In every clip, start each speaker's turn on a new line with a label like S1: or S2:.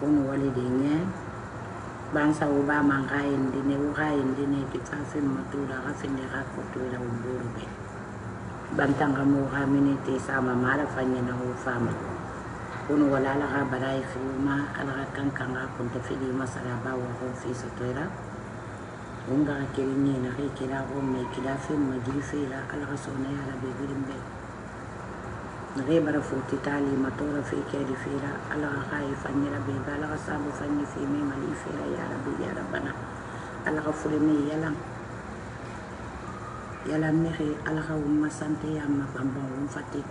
S1: kono wali de nye bansa wo ba man ka indi ne wo ka indi ne ti fa fin matura ka fin de ka kotura umburu be bantanga mo ka miniti sama mala fanya na wo fama kono wala la ka barai fiuma ala ka kankanga kunta fili masara ba wo ko fi sotora unga ka kiri ni na kai kira ko mai kira fin magiri fira ala ka sona ya rabbi girin be غيبر فوتي تالي مطورة في كيري فيرا. الله خاي فني ربي بالا صابو فني في مي ملي فيرا. يا ربي يا ربنا. الله غفرني يلا. يلا مخي الله وما سانتي يا ما بامبا وم فاتي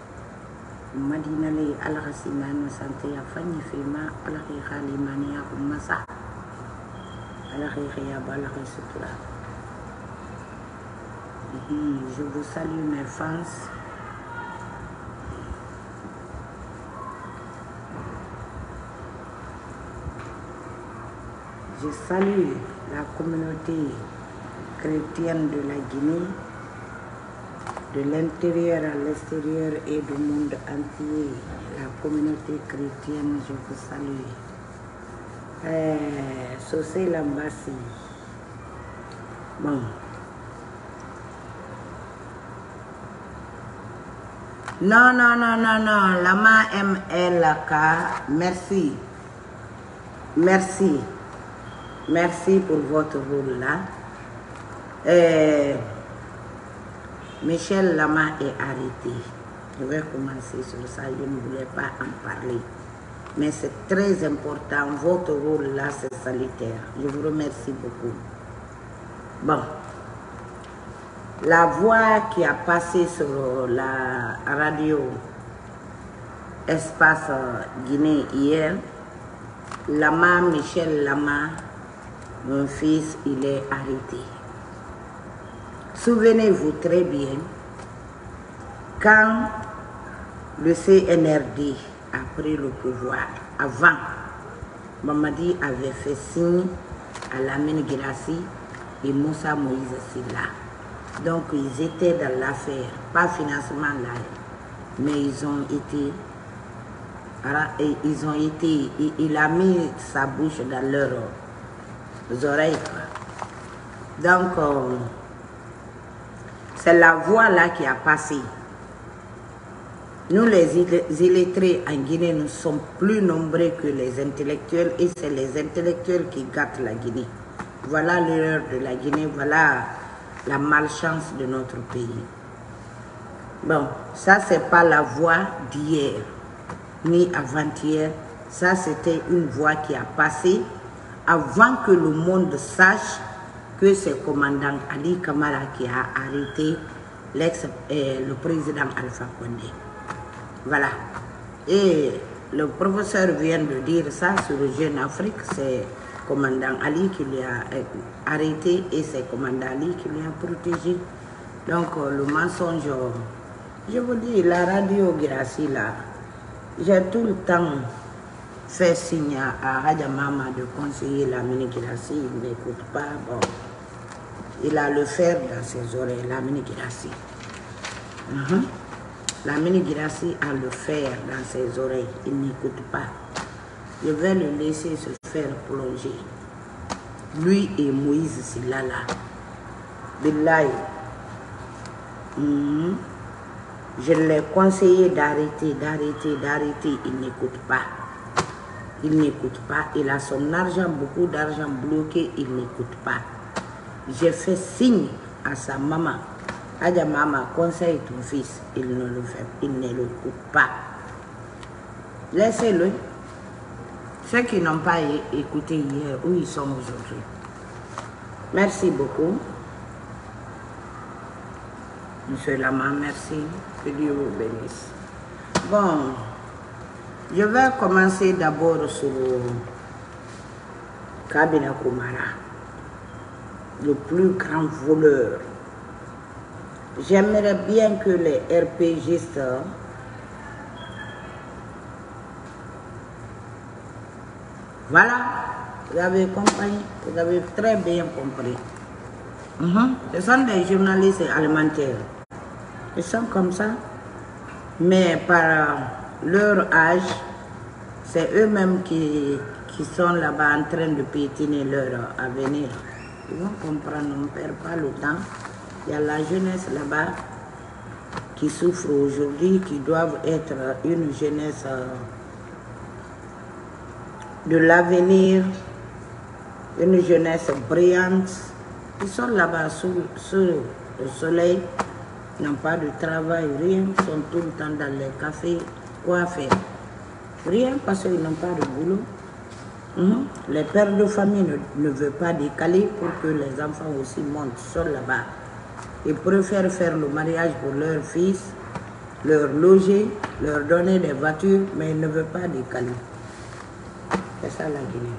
S1: مدينة لي. الله سيمان سانتي يا فني في ما. الله خالي ماني يا وما صح الله خي يا بالا سترا Je vous salue mes fans. Je salue la communauté chrétienne de la Guinée, de l'intérieur à l'extérieur et du monde entier. La communauté chrétienne, je vous salue. Euh, Saucé Lambassi. Bon. Non, non, non, non, non. Lama MLK, merci. Merci. Merci pour votre rôle là. Euh, Michel Lama est arrêté. Je vais commencer sur ça. Je ne voulais pas en parler. Mais c'est très important. Votre rôle là, c'est salutaire. Je vous remercie beaucoup. Bon. La voix qui a passé sur la radio Espace Guinée hier, Lama, Michel Lama, mon fils, il est arrêté. Souvenez-vous très bien, quand le CNRD a pris le pouvoir, avant, Mamadi avait fait signe à Lamine Girassi et Moussa Moïse Silla. Donc ils étaient dans l'affaire, pas financement là, mais ils ont été, ils ont été, il a mis sa bouche dans oreilles. Donc, euh, c'est la voix là qui a passé. Nous, les illettrés en Guinée, nous sommes plus nombreux que les intellectuels et c'est les intellectuels qui gâtent la Guinée. Voilà l'erreur de la Guinée, voilà la malchance de notre pays. Bon, ça, c'est pas la voix d'hier, ni avant-hier. Ça, c'était une voix qui a passé avant que le monde sache que c'est commandant Ali Kamara qui a arrêté l'ex, euh, le président Alpha Condé. Voilà. Et le professeur vient de dire ça sur le Jeune Afrique, c'est commandant Ali qui lui a arrêté et c'est commandant Ali qui lui a protégé. Donc le mensonge, je vous dis, la radio Girassi là, j'ai tout le temps fait signe à Hadja Mama de conseiller la mini Girassi, il n'écoute pas, bon, il a le fer dans ses oreilles, la mini Girassi. Uh -huh. La mini Girassi a le fer dans ses oreilles, il n'écoute pas. Je vais le laisser se faire plonger. Lui et Moïse Silala. Billahi. Mm -hmm. Je l'ai conseillé d'arrêter, d'arrêter, d'arrêter. Il n'écoute pas. Il n'écoute pas. Il a son argent, beaucoup d'argent bloqué. Il n'écoute pas. J'ai fait signe à sa maman. Adja maman, conseille ton fils. Il ne le fait, il ne l'écoute pas. Laissez-le. Ceux qui n'ont pas écouté hier, où ils sont aujourd'hui. Merci beaucoup. Monsieur Lama, merci. Que Dieu vous bénisse. Bon, je vais commencer d'abord sur Kabila Kumara, le plus grand voleur. J'aimerais bien que les RPGistes Voilà, vous avez compris, vous avez très bien compris. Uh -huh. Ce sont des journalistes alimentaires. Ils sont comme ça, mais par leur âge, C'est eux-mêmes qui, qui sont là-bas en train de piétiner leur avenir. Ils vont comprendre, on ne perd pas le temps. Il y a la jeunesse là-bas qui souffre aujourd'hui, qui doivent être une jeunesse euh, de l'avenir, une jeunesse brillante. Ils sont là-bas sous, le soleil, n'ont pas de travail, rien, ils sont tout le temps dans les cafés. Quoi faire Rien parce qu'ils n'ont pas de boulot. Mhm. Les pères de famille ne, ne veulent pas décaler pour que les enfants aussi montent seuls là-bas. Ils préfèrent faire le mariage pour leurs fils, leur loger, leur donner des voitures, mais ils ne veulent pas décaler. C'est ça la Guinée.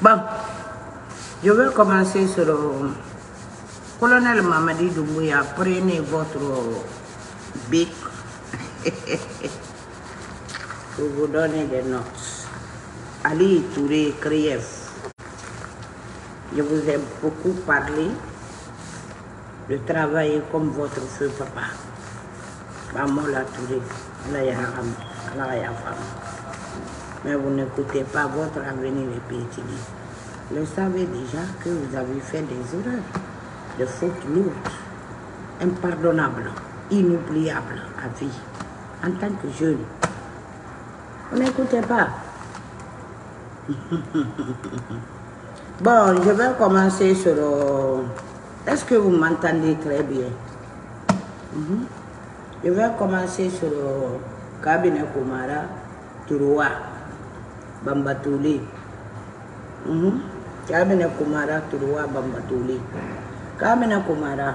S1: Bon, je vais commencer sur colonel Mamadi Doumbouya. Prenez votre bic pour vous donner des notes. Ali Touré Krief. Je vous ai beaucoup parlé de travailler comme votre feu papa. Touré, Allah ya Femme. Mais vous n'écoutez pas votre avenir est pétiné. Vous savez déjà que vous avez fait des erreurs, des fautes lourdes, impardonnables, inoubliables à vie, en tant que jeune. Vous n'écoutez pas. Bon, je vais commencer sur... euh, Est-ce que vous m'entendez très bien? Mhm. Je vais commencer sur le cabinet Kumara, Turuwa, Bambatuli. Mhm. Cabinet Kumara, Turuwa, Bambatuli. Cabinet Kumara,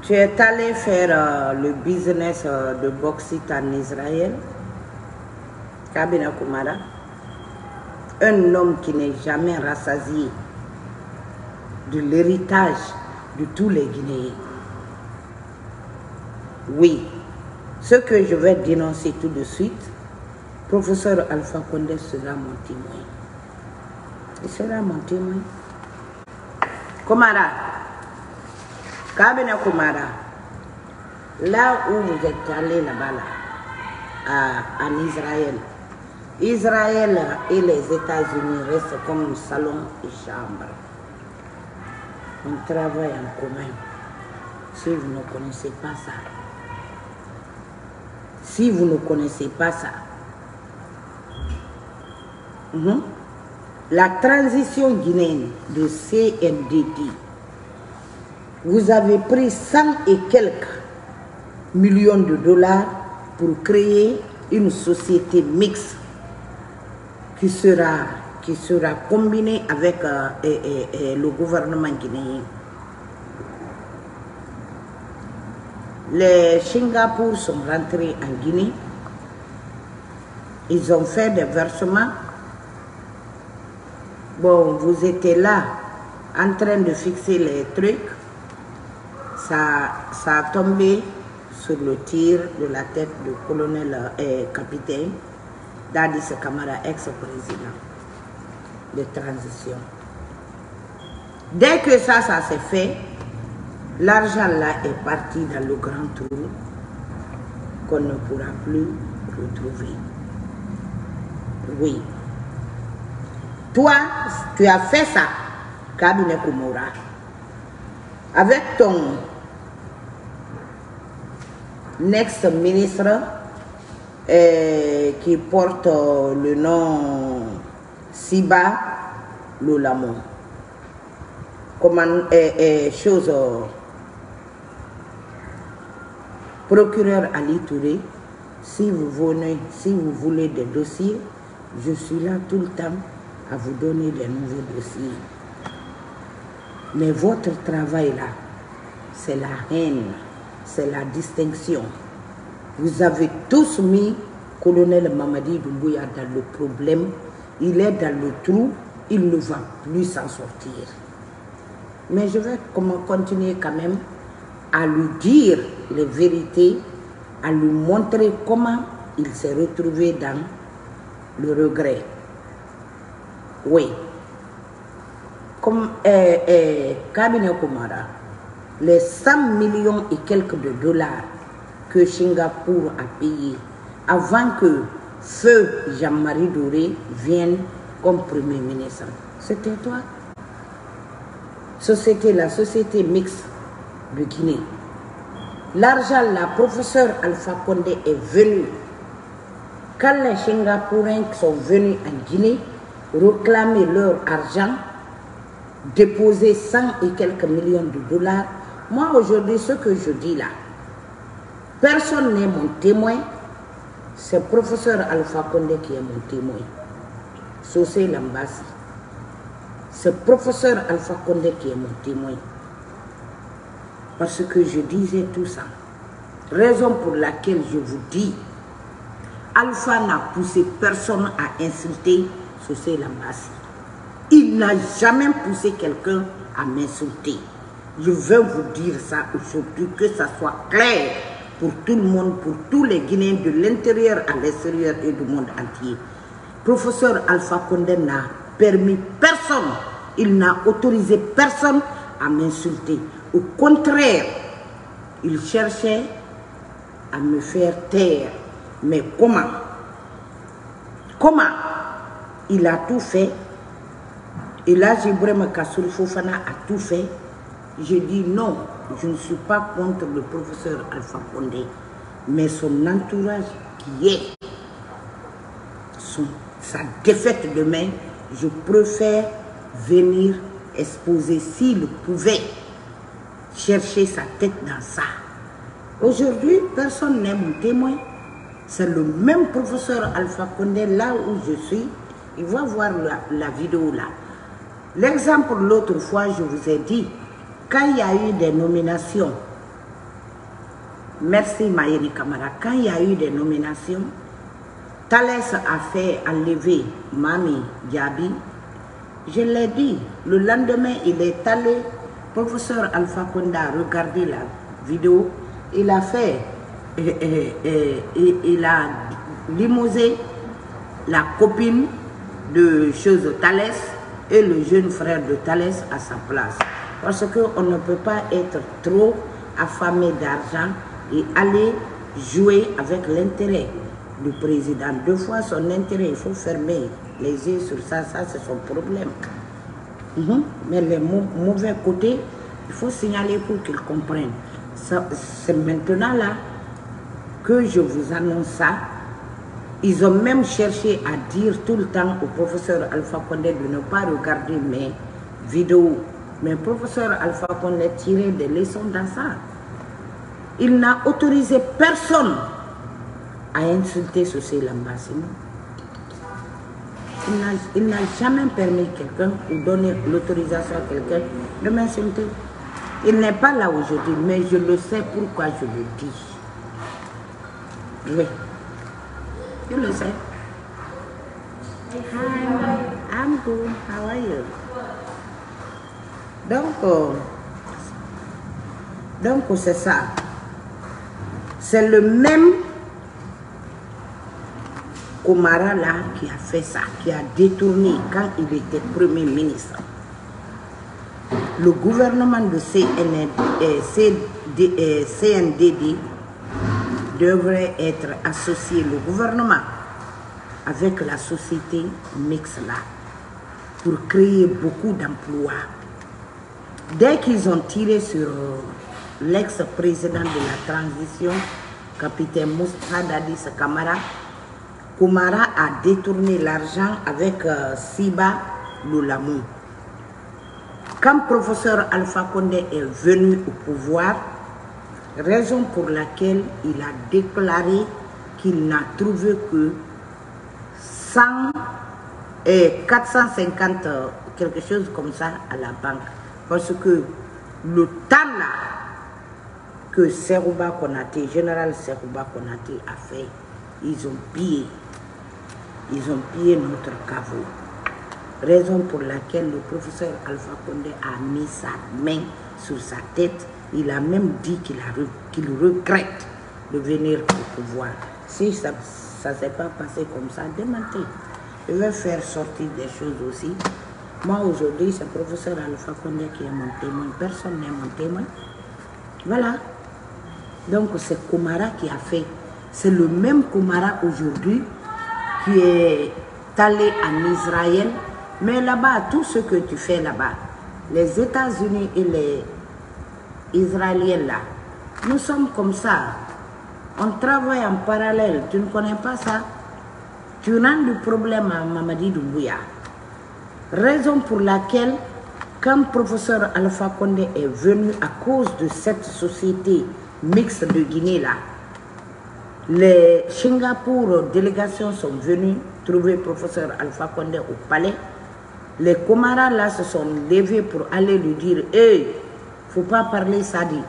S1: tu es allé faire euh, le business euh, de bauxite en Israël. Cabinet Kumara, un homme qui n'est jamais rassasié de l'héritage de tous les Guinéens. Oui, ce que je vais dénoncer tout de suite, professeur Alpha Condé sera mon témoin. Il sera mon témoin. Komara, Kabine Komara, là où vous êtes allé là-bas, en Israël, Israël et les États-Unis restent comme salon et chambre. On travaille en commun. Si vous ne connaissez pas ça, si vous ne connaissez pas ça, mhm, la transition guinéenne de CNDD, vous avez pris 100 et quelques millions de dollars pour créer une société mixte qui sera, qui sera combinée avec euh, le gouvernement guinéen. Les Singapour sont rentrés en Guinée. Ils ont fait des versements. Bon, vous étiez là en train de fixer les trucs. Ça, ça a tombé sur le tir de la tête du colonel et capitaine Dadis Kamara, ex-président de transition. Dès que ça, ça s'est fait, l'argent là est parti dans le grand trou qu'on ne pourra plus retrouver. Oui. Toi, tu as fait ça, Kabine Kumura, avec ton ex-ministre euh, qui porte le nom Siba Lolamo. Comment, euh, euh, chose, procureur Ali Touré, si vous venez, si vous voulez des dossiers, je suis là tout le temps à vous donner des nouveaux dossiers. Mais votre travail là, c'est la haine, c'est la distinction. Vous avez tous mis colonel Mamadi Doumbouya dans le problème. Il est dans le trou, il ne va plus s'en sortir. Mais je vais continuer quand même à lui dire les vérités, à lui montrer comment il s'est retrouvé dans le regret. Oui. Comme euh, euh, Kabine Kumara, les 100 millions et quelques de dollars que Singapour a payés avant que Feu Jean-Marie Doré vienne comme Premier ministre. C'était toi? Société, la société mixte de Guinée. L'argent, la professeure Alpha Condé est venue. Quand les Singapouriens sont venus en Guinée réclamer leur argent, déposer 100 et quelques millions de dollars, moi aujourd'hui, ce que je dis là, personne n'est mon témoin, c'est professeur Alpha Condé qui est mon témoin. Sosé Lambassi. C'est professeur Alpha Condé qui est mon témoin. Parce que je disais tout ça. Raison pour laquelle je vous dis, Alpha n'a poussé personne à insulter Sosé Lambassi. Il n'a jamais poussé quelqu'un à m'insulter. Je veux vous dire ça aujourd'hui, que ça soit clair pour tout le monde, pour tous les Guinéens de l'intérieur à l'extérieur et du monde entier. Professeur Alpha Condé n'a permis personne, il n'a autorisé personne à m'insulter. Au contraire, il cherchait à me faire taire. Mais comment? Comment? Il a tout fait. Et là, Jibrem Kassoul Fofana a tout fait. Je dis non, je ne suis pas contre le professeur Alpha Condé, mais son entourage qui est sa défaite demain, je préfère venir exposer s'il pouvait chercher sa tête dans ça. Aujourd'hui, personne n'est mon témoin. C'est le même professeur Alpha Condé là où je suis. Il va voir la, vidéo là. L'exemple l'autre fois, je vous ai dit, quand il y a eu des nominations, merci Maïri Kamara, quand il y a eu des nominations, Thalès a fait enlever Mami Diaby. Je l'ai dit, le lendemain, il est allé, professeur Alpha Konda, regarder la vidéo, il a fait, et, et, et, il a limosé la copine de chose Thalès et le jeune frère de Thalès à sa place. Parce qu'on ne peut pas être trop affamé d'argent et aller jouer avec l'intérêt du président. Deux fois son intérêt, il faut fermer les yeux sur ça, ça c'est son problème. Mhm. Mais les mauvais côtés, il faut signaler pour qu'ils comprennent. C'est maintenant là que je vous annonce ça. Ils ont même cherché à dire tout le temps au professeur Alpha Condé de ne pas regarder mes vidéos. Mais professeur Alpha Condé tiré des leçons dans ça. Il n'a autorisé personne à insulter Sosé Lambassine. Il n'a jamais permis quelqu'un ou donné l'autorisation à quelqu'un de m'insulter. Il n'est pas là aujourd'hui, mais je le sais pourquoi je le dis. Oui. Sais. Hi, I'm good. How are you? Donc, euh, donc c'est ça. C'est le même Komara là qui a fait ça, qui a détourné quand il était Premier ministre. Le gouvernement de CND, euh, CNDD devrait être associé, le gouvernement, avec la société mixte là, pour créer beaucoup d'emplois. Dès qu'ils ont tiré sur l'ex-président de la transition, capitaine Moussa Dadis Kamara, Kumara a détourné l'argent avec euh, Siba Loulamou. Quand professeur Alpha Condé est venu au pouvoir, raison pour laquelle il a déclaré qu'il n'a trouvé que 100 et 450, euh, quelque chose comme ça à la banque. Parce que le temps là que Serouba Konate, général Serouba Konate a fait, ils ont pillé ils ont pillé notre caveau. Raison pour laquelle le professeur Alpha Condé a mis sa main sur sa tête. Il a même dit qu'il regrette de venir au pouvoir. Si ça ne s'est pas passé comme ça, démentez. Je vais faire sortir des choses aussi. Moi aujourd'hui, c'est le professeur Alpha Condé qui est mon témoin. Personne n'est mon témoin. Voilà. Donc c'est Komara qui a fait. C'est le même Komara aujourd'hui qui est allé en Israël. Mais là-bas, tout ce que tu fais là-bas, les États-Unis et les Israéliens là, nous sommes comme ça. On travaille en parallèle. Tu ne connais pas ça? Tu rends le problème à Mamadi Doumbouya. Raison pour laquelle, quand professeur Alpha Condé est venu à cause de cette société mixte de Guinée là, les Singapour délégations sont venues trouver professeur Alpha Condé au palais. Les Komara là se sont levés pour aller lui dire Hé, faut pas parler ça dit.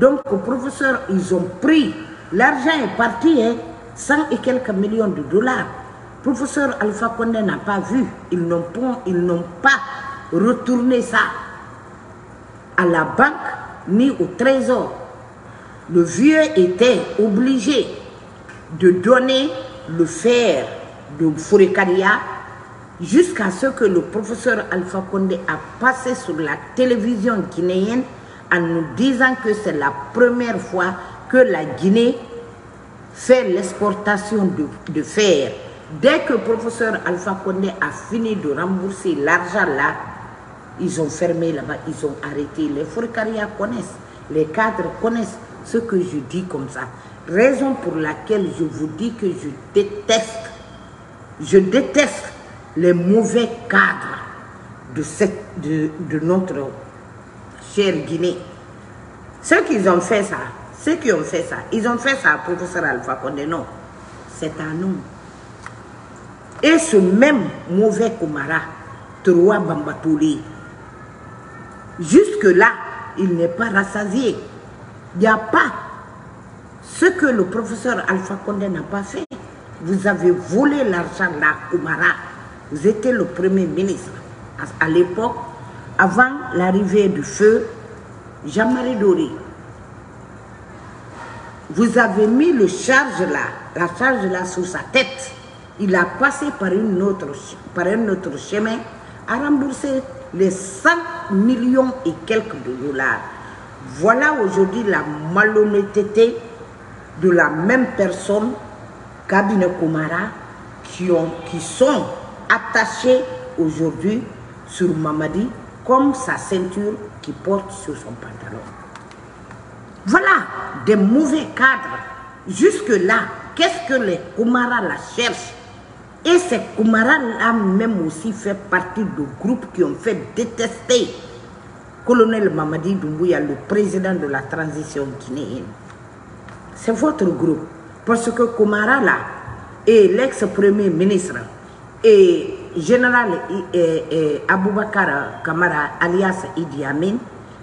S1: Donc, le professeur, ils ont pris. L'argent est parti, hein, 100 et quelques millions de dollars. Professeur Alpha Condé n'a pas vu. Ils n'ont pas, pas retourné ça à la banque ni au trésor. Le vieux était obligé de donner le fer de Fourekaria jusqu'à ce que le professeur Alpha Condé a passé sur la télévision guinéenne en nous disant que c'est la première fois que la Guinée fait l'exportation de, de, fer. Dès que le professeur Alpha Condé a fini de rembourser l'argent là, ils ont fermé là-bas, ils ont arrêté. Les Fourekaria connaissent, les cadres connaissent ce que je dis comme ça. Raison pour laquelle je vous dis que je déteste, je déteste les mauvais cadres de, cette, de, de notre Guinée. Ceux qui ont fait ça, ceux qui ont fait ça, ils ont fait ça professeur Alpha Condé, non. C'est à nous. Et ce même mauvais Komara, Troa Bambatouli, jusque-là, il n'est pas rassasié. Il n'y a pas ce que le professeur Alpha Condé n'a pas fait. Vous avez volé l'argent là, Komara. Vous étiez le premier ministre. À l'époque, avant l'arrivée du feu, Jean-Marie Doré, vous avez mis le charge là, la charge là sous sa tête. Il a passé par, une autre, par un autre chemin à rembourser les 100 millions et quelques dollars. Voilà aujourd'hui la malhonnêteté de la même personne, Cabinet Komara, qui, ont, qui sont attachés aujourd'hui sur Mamadi comme sa ceinture qui porte sur son pantalon. Voilà des mauvais cadres. Jusque-là, qu'est-ce que les Kumara la cherchent? Et ces Kumara-là même aussi fait partie de groupes qui ont fait détester colonel Mamadi Doumbouya, le président de la transition guinéenne. C'est votre groupe. Parce que Kumara là est l'ex-premier ministre et général eh, Kamara alias Idi Amin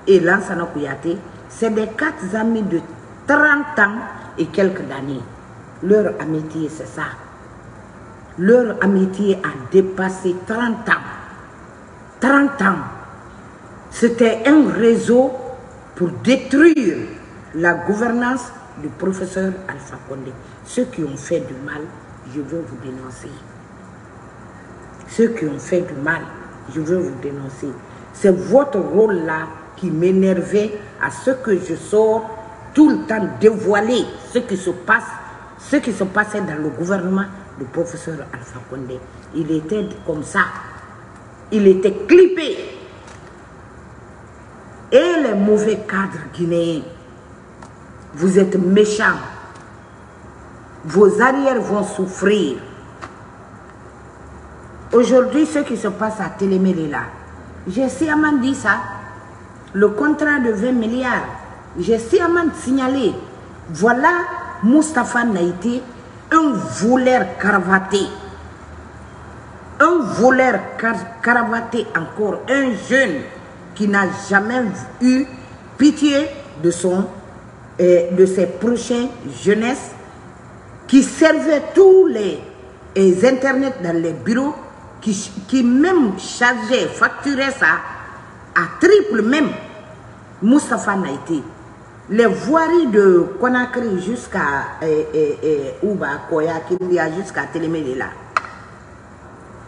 S1: et Lansana Kouyaté, c'est des quatre amis de 30 ans et quelques années. Leur amitié, c'est ça. Leur amitié a dépassé 30 ans. 30 ans. C'était un réseau pour détruire la gouvernance du professeur Alpha Condé. Ceux qui ont fait du mal, je veux vous dénoncer ceux qui ont fait du mal, je veux vous dénoncer. C'est votre rôle-là qui m'énervait à ce que je sors tout le temps dévoiler ce qui se passe, ce qui se passait dans le gouvernement du professeur Alpha Condé. Il était comme ça. Il était clippé. Et les mauvais cadres guinéens, vous êtes méchants. Vos arrières vont souffrir. Aujourd'hui, ce qui se passe à Télémélé là, j'ai sciemment dit ça. Le contrat de 20 milliards, j'ai sciemment signalé. Voilà Mustapha Naïté, un voleur cravaté. Un voleur cravaté encore, un jeune qui n'a jamais eu pitié de, son, euh, de ses prochains jeunesses, qui servait tous les, les internets dans les bureaux qui, même chargeait, facturait ça à triple même, Moustapha Naïté. Les voiries de Conakry jusqu'à eh, eh, eh, Ouba, Koya, jusqu'à.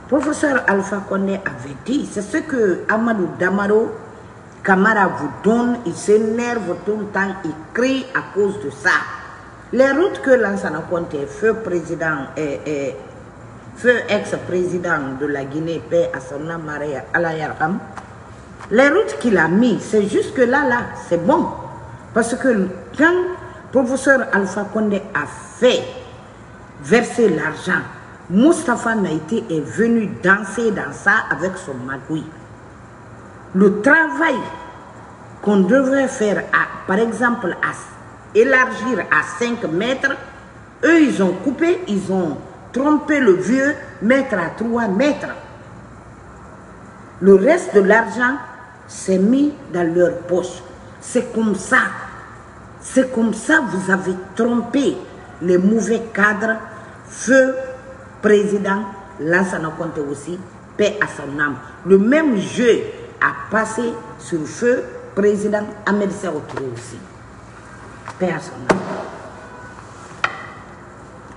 S1: Professeur Alpha Kone avait dit, c'est ce que Amadou Damaro, camarades vous donnent, ils s'énervent tout le temps, ils crient à cause de ça. Les routes que Lansana Conte, feu président et, et feu ex-président de la Guinée, paix à son âme, Alayarham, les routes qu'il a mis, c'est juste que là, là, c'est bon. Parce que quand professeur Alpha Condé a fait verser l'argent, Mustapha Naïté est venu danser dans ça avec son magouille. Le travail qu'on devrait faire, par exemple, à élargir à 5 mètres, eux, ils ont coupé, ils ont trompé le vieux, mettre à 3 mètres. Le reste de l'argent s'est mis dans leur poche. C'est comme ça. C'est comme ça vous avez trompé les mauvais cadres, feu président Lansana Conte aussi, paix à son âme. Le même jeu a passé sur feu président Ahmed Serro aussi. Paix à son âme.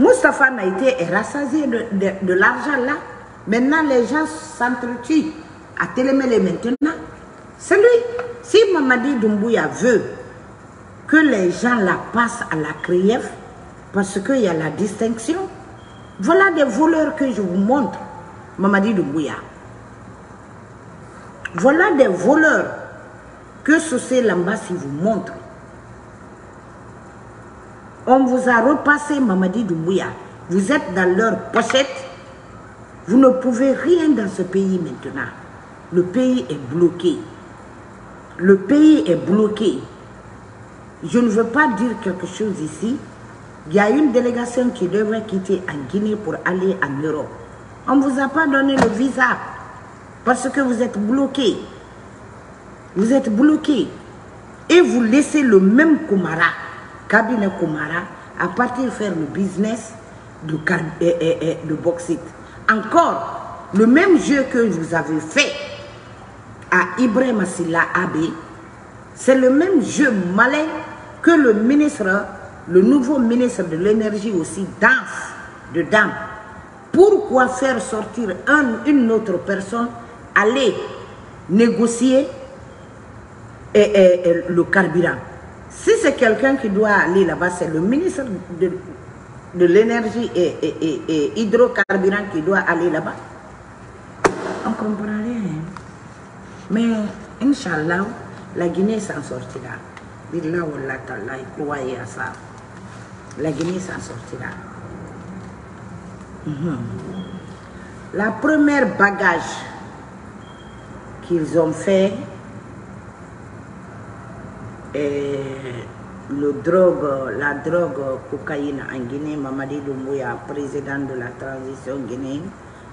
S1: Moustapha Naïté est rassasié de, l'argent là. Maintenant, les gens s'entretuent à Télémélé maintenant. C'est lui. Si Mamadi Doumbouya veut que les gens la passent à la CRIEF, parce qu'il y a la distinction, voilà des voleurs que je vous montre, Mamadi Doumbouya. Voilà des voleurs que Sossé Lambassi vous montre. On vous a repassé Mamadi Doumbouya. Vous êtes dans leur pochette. Vous ne pouvez rien dans ce pays maintenant. Le pays est bloqué. Le pays est bloqué. Je ne veux pas dire quelque chose ici. Il y a une délégation qui devrait quitter en Guinée pour aller en Europe. On ne vous a pas donné le visa parce que vous êtes bloqué. Vous êtes bloqué. Et vous laissez le même Koumara, cabinet Koumara, à partir faire le business de, de, de bauxite. Encore, le même jeu que vous avez fait à Ibrahim Silla Abbé, c'est le même jeu malin que le ministre, le nouveau ministre de l'énergie aussi danse dedans. Pourquoi faire sortir un, une autre personne, aller négocier le carburant? Si c'est quelqu'un qui doit aller là-bas, c'est le ministre de, l'énergie et, et, hydrocarburant qui doit aller là-bas. On comprend rien. Mais, Inch'Allah, la Guinée s'en sortira. Ça. La Guinée s'en sortira. -hmm. La première bagage qu'ils ont fait, est le drogue, la drogue cocaïne en Guinée, Mamadi Doumbouya, président de la transition guinéenne,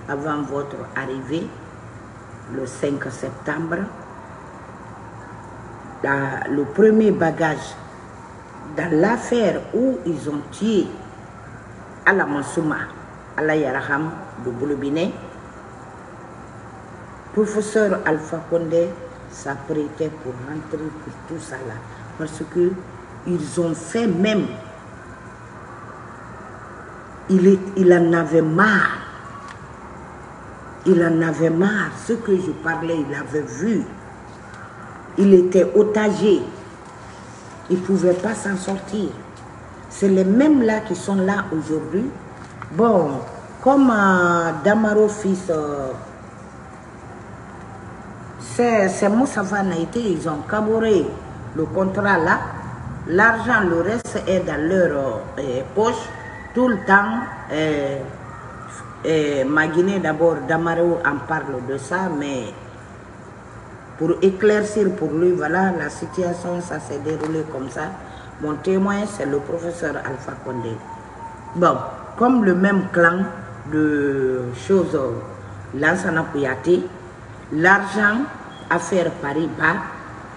S1: avant votre arrivée, le 5 septembre, le premier bagage dans l'affaire où ils ont tué Ala Mansouma, Ala de Boulobine, professeur Alpha Condé s'apprêtait pour rentrer pour tout ça là. Parce que ils ont fait même, il, il en avait marre. Il en avait marre. Ce que je parlais, il avait vu. Il était otagé. Il ne pouvait pas s'en sortir. C'est les mêmes là qui sont là aujourd'hui. Bon, comme euh, Damaro fils, euh, c'est Moussa Naïté, ils ont cabouré le contrat là. L'argent, le reste est dans leur euh, poche. Tout le temps, euh, euh, ma Guinée d'abord, Damaro en parle de ça, mais pour éclaircir pour lui, voilà, la situation, ça s'est déroulé comme ça. Mon témoin, c'est le professeur Alpha Condé. Bon, comme le même clan de choses, Lansana Kouyaté, l'argent affaire Paris-Bas,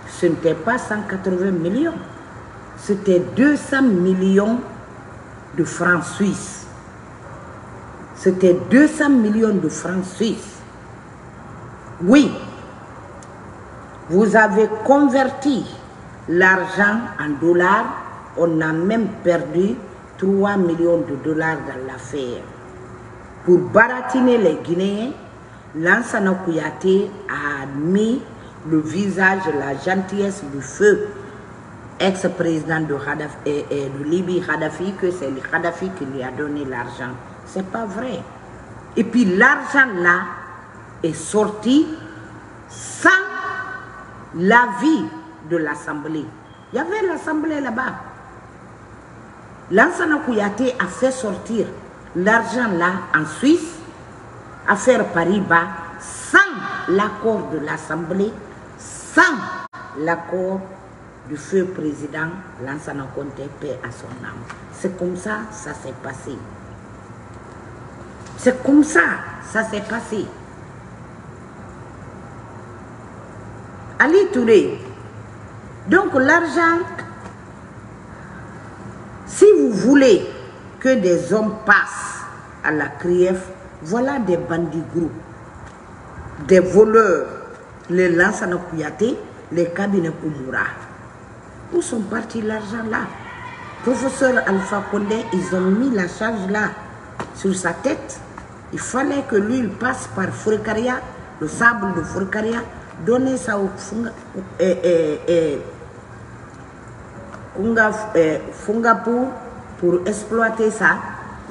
S1: ce n'était pas 180 millions, c'était 200 millions de francs suisses. C'était 200 millions de francs suisses. Oui, vous avez converti l'argent en dollars, on a même perdu 3 millions de dollars dans l'affaire. Pour baratiner les Guinéens, Lansana Kouyaté a mis le visage, la gentillesse du feu ex-président de, et, de Libye, Kadhafi, que c'est le Kadhafi qui lui a donné l'argent. C'est pas vrai. Et puis l'argent là est sorti sans l'avis de l'Assemblée. Il y avait l'Assemblée là-bas. Lansana Kouyaté a fait sortir l'argent là en Suisse, à faire Paris-Bas, sans l'accord de l'Assemblée, sans l'accord du feu président Lansana Conté, paix à son âme. C'est comme ça ça s'est passé. C'est comme ça ça s'est passé. Ali Touré. Donc l'argent, si vous voulez que des hommes passent à la CRIEF, voilà des bandits groupes, des voleurs, les Lansana Kouyaté, les cabinets Koumoura. Où sont partis l'argent là? Professeur Alpha Condé, ils ont mis la charge là sur sa tête. Il fallait que lui passe par Furkaria, le sable de Furkaria, donner ça au Funga, et, et, et, Funga, pour exploiter ça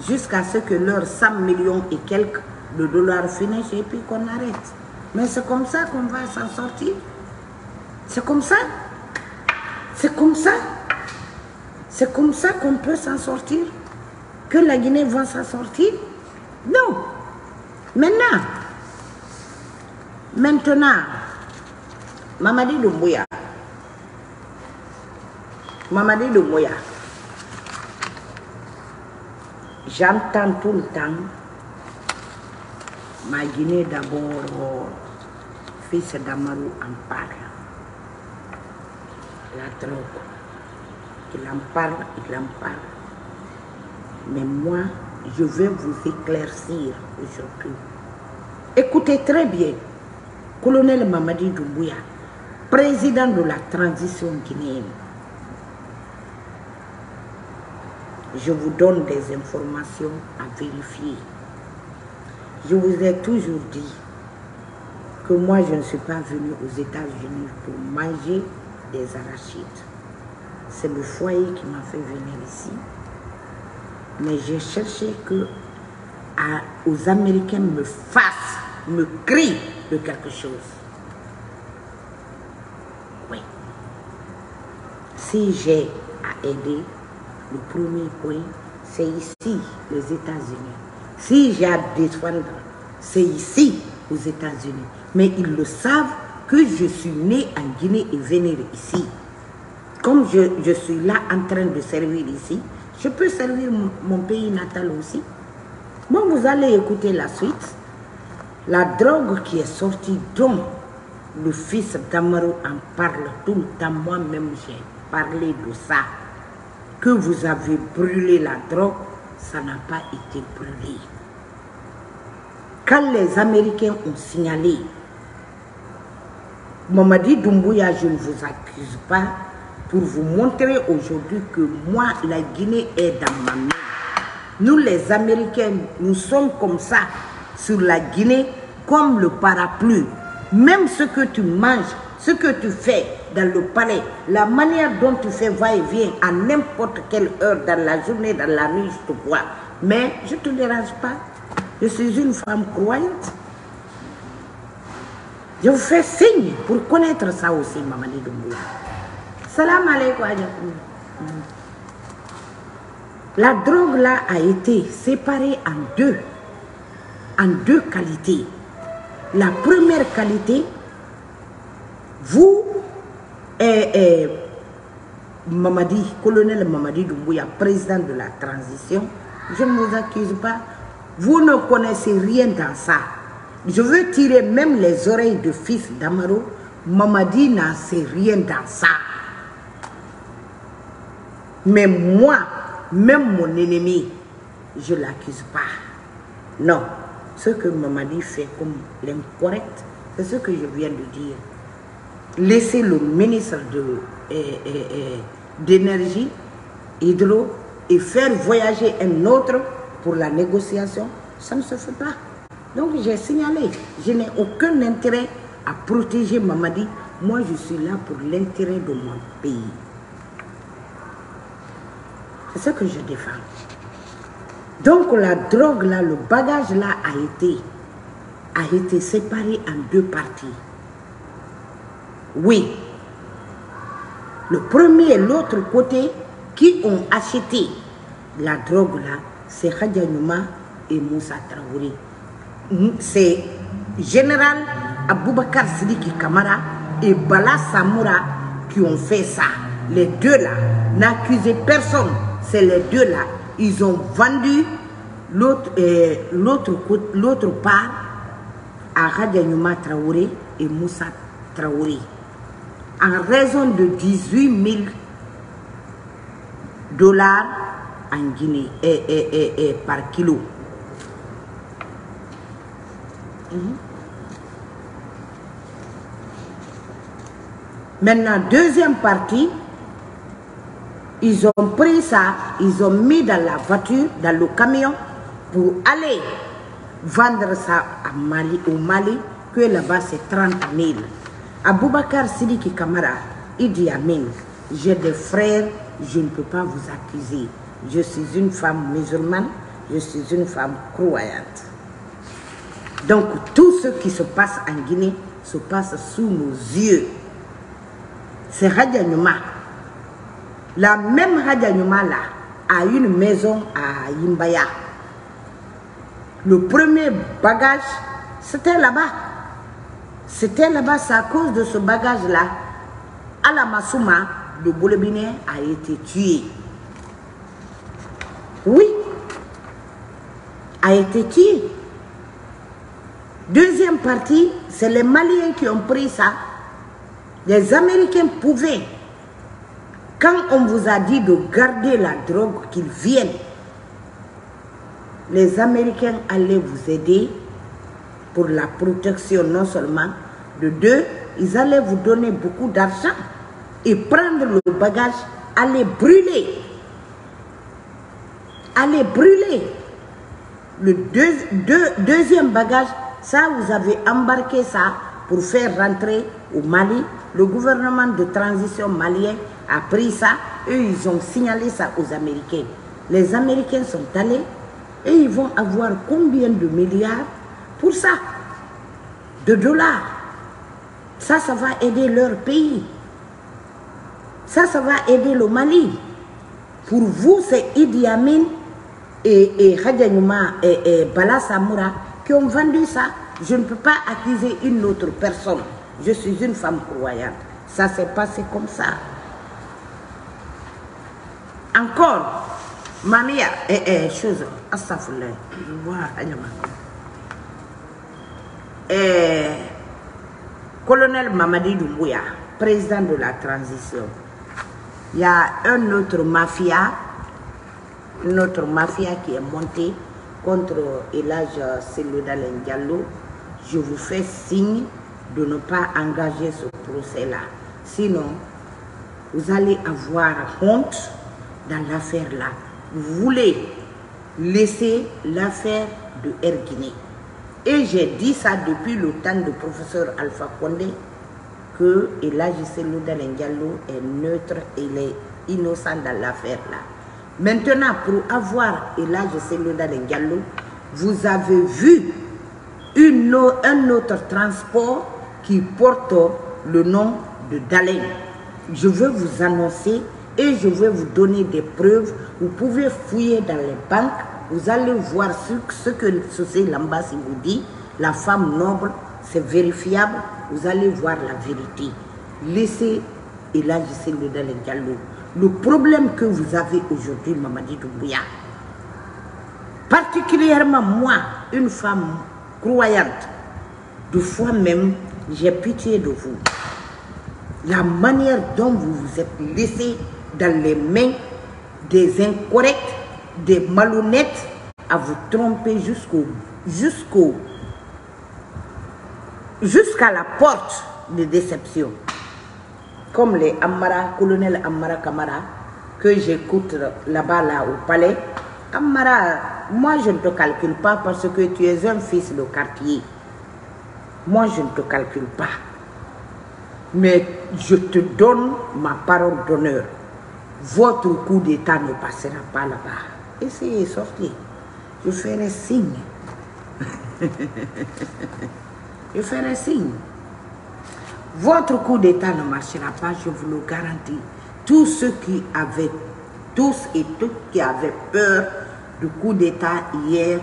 S1: jusqu'à ce que leurs 100 millions et quelques de dollars finissent et puis qu'on arrête. Mais c'est comme ça qu'on va s'en sortir. C'est comme ça. C'est comme ça. C'est comme ça qu'on peut s'en sortir. Que la Guinée va s'en sortir. Non. Maintenant, maintenant, Mamadi Doumbouya, Mamadi Doumbouya, j'entends tout le temps ma Guinée d'abord, fils d'Amarou en parle. La drogue. Il en parle, il en parle. Mais moi, je vais vous éclaircir aujourd'hui. Écoutez très bien. Colonel Mamadi Doumbouya, président de la transition guinéenne. Je vous donne des informations à vérifier. Je vous ai toujours dit que moi, je ne suis pas venu aux États-Unis pour manger des arachides. C'est le foyer qui m'a fait venir ici. Mais j'ai cherché que à, aux Américains me fassent, me crient de quelque chose. Oui. Si j'ai à aider, le premier point, c'est ici, les États-Unis. Si j'ai à défendre, c'est ici, aux États-Unis. Mais ils le savent que je suis né en Guinée et venir ici. Comme je, suis là en train de servir ici, je peux servir mon, mon pays natal aussi. Bon, vous allez écouter la suite. La drogue qui est sortie, dont le fils d'Amaro en parle tout le temps, moi-même j'ai parlé de ça. Que vous avez brûlé la drogue, ça n'a pas été brûlé. Quand les Américains ont signalé, Mamadi Doumbouya, je ne vous accuse pas pour vous montrer aujourd'hui que moi, la Guinée est dans ma main. Nous, les Américains, nous sommes comme ça sur la Guinée, comme le parapluie. Même ce que tu manges, ce que tu fais dans le palais, la manière dont tu fais va-et-vient à n'importe quelle heure dans la journée, dans la nuit, je te vois. Mais je ne te dérange pas. Je suis une femme croyante. Je vous fais signe pour connaître ça aussi, Mamadi Doumbouya. Salam alaikum. La drogue là a été séparée en deux, en deux qualités. La première qualité, vous, eh, eh, Mamadi, colonel Mamadi Doumbouya, président de la transition, je ne vous accuse pas, vous ne connaissez rien dans ça. Je veux tirer même les oreilles de fils d'Amaro, Mamadi n'en sait rien dans ça. Mais moi, même mon ennemi, je ne l'accuse pas. Non, ce que Mamadi fait comme l'incorrect, c'est ce que je viens de dire. Laisser le ministre d'énergie, hydro, et faire voyager un autre pour la négociation, ça ne se fait pas. Donc j'ai signalé, je n'ai aucun intérêt à protéger Mamadi. Moi, je suis là pour l'intérêt de mon pays. C'est ce que je défends. Donc la drogue là, le bagage là a été, a été séparé en deux parties. Oui. Le premier et l'autre côté qui ont acheté la drogue là, c'est Khadja et Moussa Traoré. C'est général Aboubakar Sidiki Kamara et Bala Samoura qui ont fait ça. Les deux là, n'accusez personne, c'est les deux là. Ils ont vendu l'autre l'autre part à Khadja Traoré et Moussa Traoré en raison de 18 000 dollars en Guinée et, et, et, par kilo. Maintenant, deuxième partie, ils ont pris ça, ils ont mis dans la voiture, dans le camion, pour aller vendre ça à Mali, au Mali, que là-bas c'est 30 000. Aboubakar Sidiki Kamara, Idi Amin, j'ai des frères, je ne peux pas vous accuser. Je suis une femme musulmane, je suis une femme croyante. Donc tout ce qui se passe en Guinée se passe sous nos yeux. C'est Hadja Nyouma. La même Hadja Nyouma là a une maison à Yimbaya. Le premier bagage, c'était là-bas. C'était là-bas, c'est à cause de ce bagage-là. Alamassouma, le Bolébine a été tué. Oui, a été tué. Deuxième partie, c'est les Maliens qui ont pris ça. Les Américains pouvaient, quand on vous a dit de garder la drogue, qu'ils viennent, les Américains allaient vous aider pour la protection non seulement de deux, ils allaient vous donner beaucoup d'argent et prendre le bagage, aller brûler. Aller brûler. Le deuxième bagage, ça vous avez embarqué ça pour faire rentrer au Mali. Le gouvernement de transition malien a pris ça, eux ils ont signalé ça aux Américains. Les Américains sont allés et ils vont avoir combien de milliards pour ça De dollars. Ça, ça va aider leur pays. Ça, ça va aider le Mali. Pour vous, c'est Idi Amin et, et et, et Bala Samoura qui ont vendu ça. Je ne peux pas accuser une autre personne. Je suis une femme croyante. Ça s'est passé comme ça. Encore, Mamia, eh, eh, chose, Agnama. Eh, colonel Mamadi Doumbouya, président de la transition. Il y a un autre mafia, une autre mafia qui est montée contre Elage Selouda Diallo. Je vous fais signe de ne pas engager ce procès-là. Sinon, vous allez avoir honte dans l'affaire-là. Vous voulez laisser l'affaire de Erguiné. Et j'ai dit ça depuis le temps du professeur Alpha Condé, que Selouda Diallo est neutre il est innocent dans l'affaire-là. Maintenant, pour avoir Selouda Diallo, vous avez vu une, un autre transport qui porte le nom de Dalin. Je veux vous annoncer et je vais vous donner des preuves. Vous pouvez fouiller dans les banques. Vous allez voir ce, que Sosé Lambasi vous dit. La femme noble, c'est vérifiable. Vous allez voir la vérité. Laissez Eladji Selouda Diallo. Le problème que vous avez aujourd'hui, Mamadi Doumbouya, particulièrement moi, une femme croyante, de foi même, j'ai pitié de vous. La manière dont vous vous êtes laissé dans les mains des incorrects, des malhonnêtes, à vous tromper jusqu'au jusqu'au jusqu'à la porte de déception. Comme les Amara, colonel Amara Kamara, que j'écoute là-bas, là, au palais. Amara, moi je ne te calcule pas parce que tu es un fils de quartier. moi je ne te calcule pas. Mais je te donne ma parole d'honneur. Votre coup d'État ne passera pas là-bas. C'est sorti. Je ferai signe. je ferai signe. Votre coup d'État ne marchera pas, je vous le garantis. Tous ceux qui avaient, tous et toutes qui avaient peur du coup d'État hier,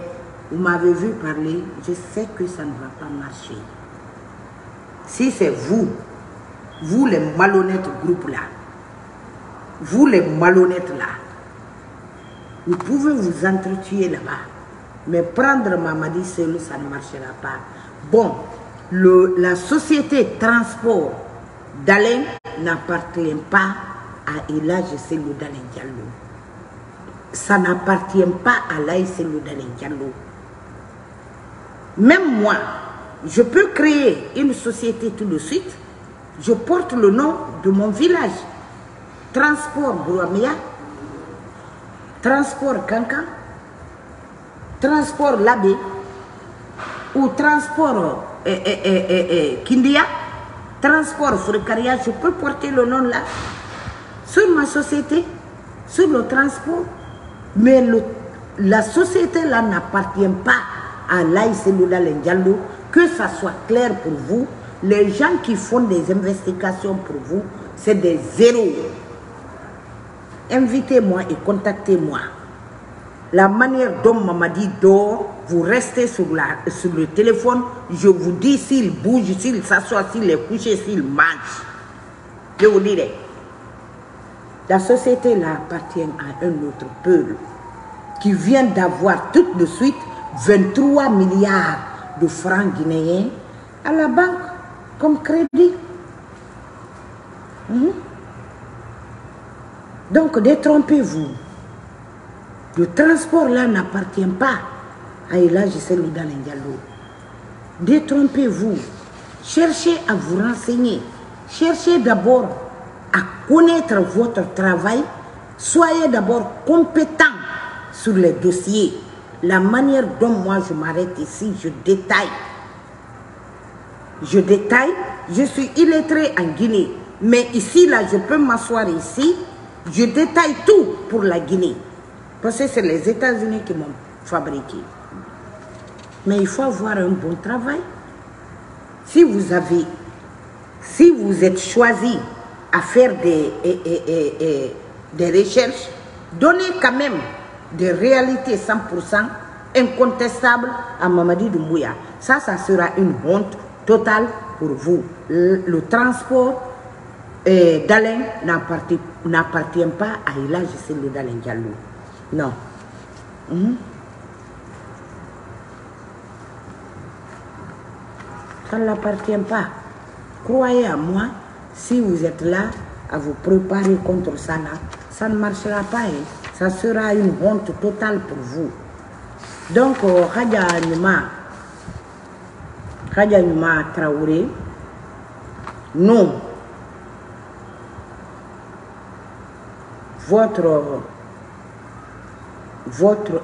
S1: vous m'avez vu parler, je sais que ça ne va pas marcher. Si c'est vous, vous les malhonnêtes groupes là, vous les malhonnêtes là, vous pouvez vous entretuer là-bas. Mais prendre Mamadi seul, ça ne marchera pas. Bon, le, la société transport d'Alain n'appartient pas à Elage Selou d'Alain Diallo. Ça n'appartient pas à Laï Selou d'Alain Diallo. Même moi, je peux créer une société tout de suite. Je porte le nom de mon village. Transport Bouamia, Transport Kankan, Transport Labé ou Transport eh, eh, eh, Kindia, Transport Frécaria. Je peux porter le nom là sur ma société, sur le transport. Mais la société là n'appartient pas à l'Aïselouda Diallo, que ça soit clair pour vous, les gens qui font des investigations pour vous, c'est des zéros. Invitez-moi et contactez-moi. La manière dont Mamadi dort, vous restez sur, la, sur le téléphone, je vous dis s'il bouge, s'il s'assoit, s'il est couché, s'il mange. Je vous dirai. La société là appartient à un autre peuple qui vient d'avoir tout de suite 23 milliards de francs guinéens à la banque comme crédit. Mhm. Donc, détrompez-vous. Le transport là n'appartient pas à Elage Seloudan Diallo. Détrompez-vous. Cherchez à vous renseigner. Cherchez d'abord à connaître votre travail. Soyez d'abord compétent sur les dossiers. La manière dont moi je m'arrête ici, je détaille. Je détaille. Je suis illettré en Guinée. Mais ici, là, je peux m'asseoir ici. Je détaille tout pour la Guinée. Parce que c'est les États-Unis qui m'ont fabriqué. Mais il faut avoir un bon travail. Si vous avez, si vous êtes choisi à faire des, recherches, donnez quand même des réalités 100% incontestables à Mamadi Doumbouya. Ça, ça sera une honte totale pour vous. Le, transport d'Alain n'appartient pas à Ilage le d'Alain Diallo. Non. Mhm. Ça ne l'appartient pas. Croyez à moi, si vous êtes là à vous préparer contre ça, ça ne marchera pas. Hein. Ça sera une honte totale pour vous. Donc, Raja Numa, Raja Numa Traoré, non. Votre,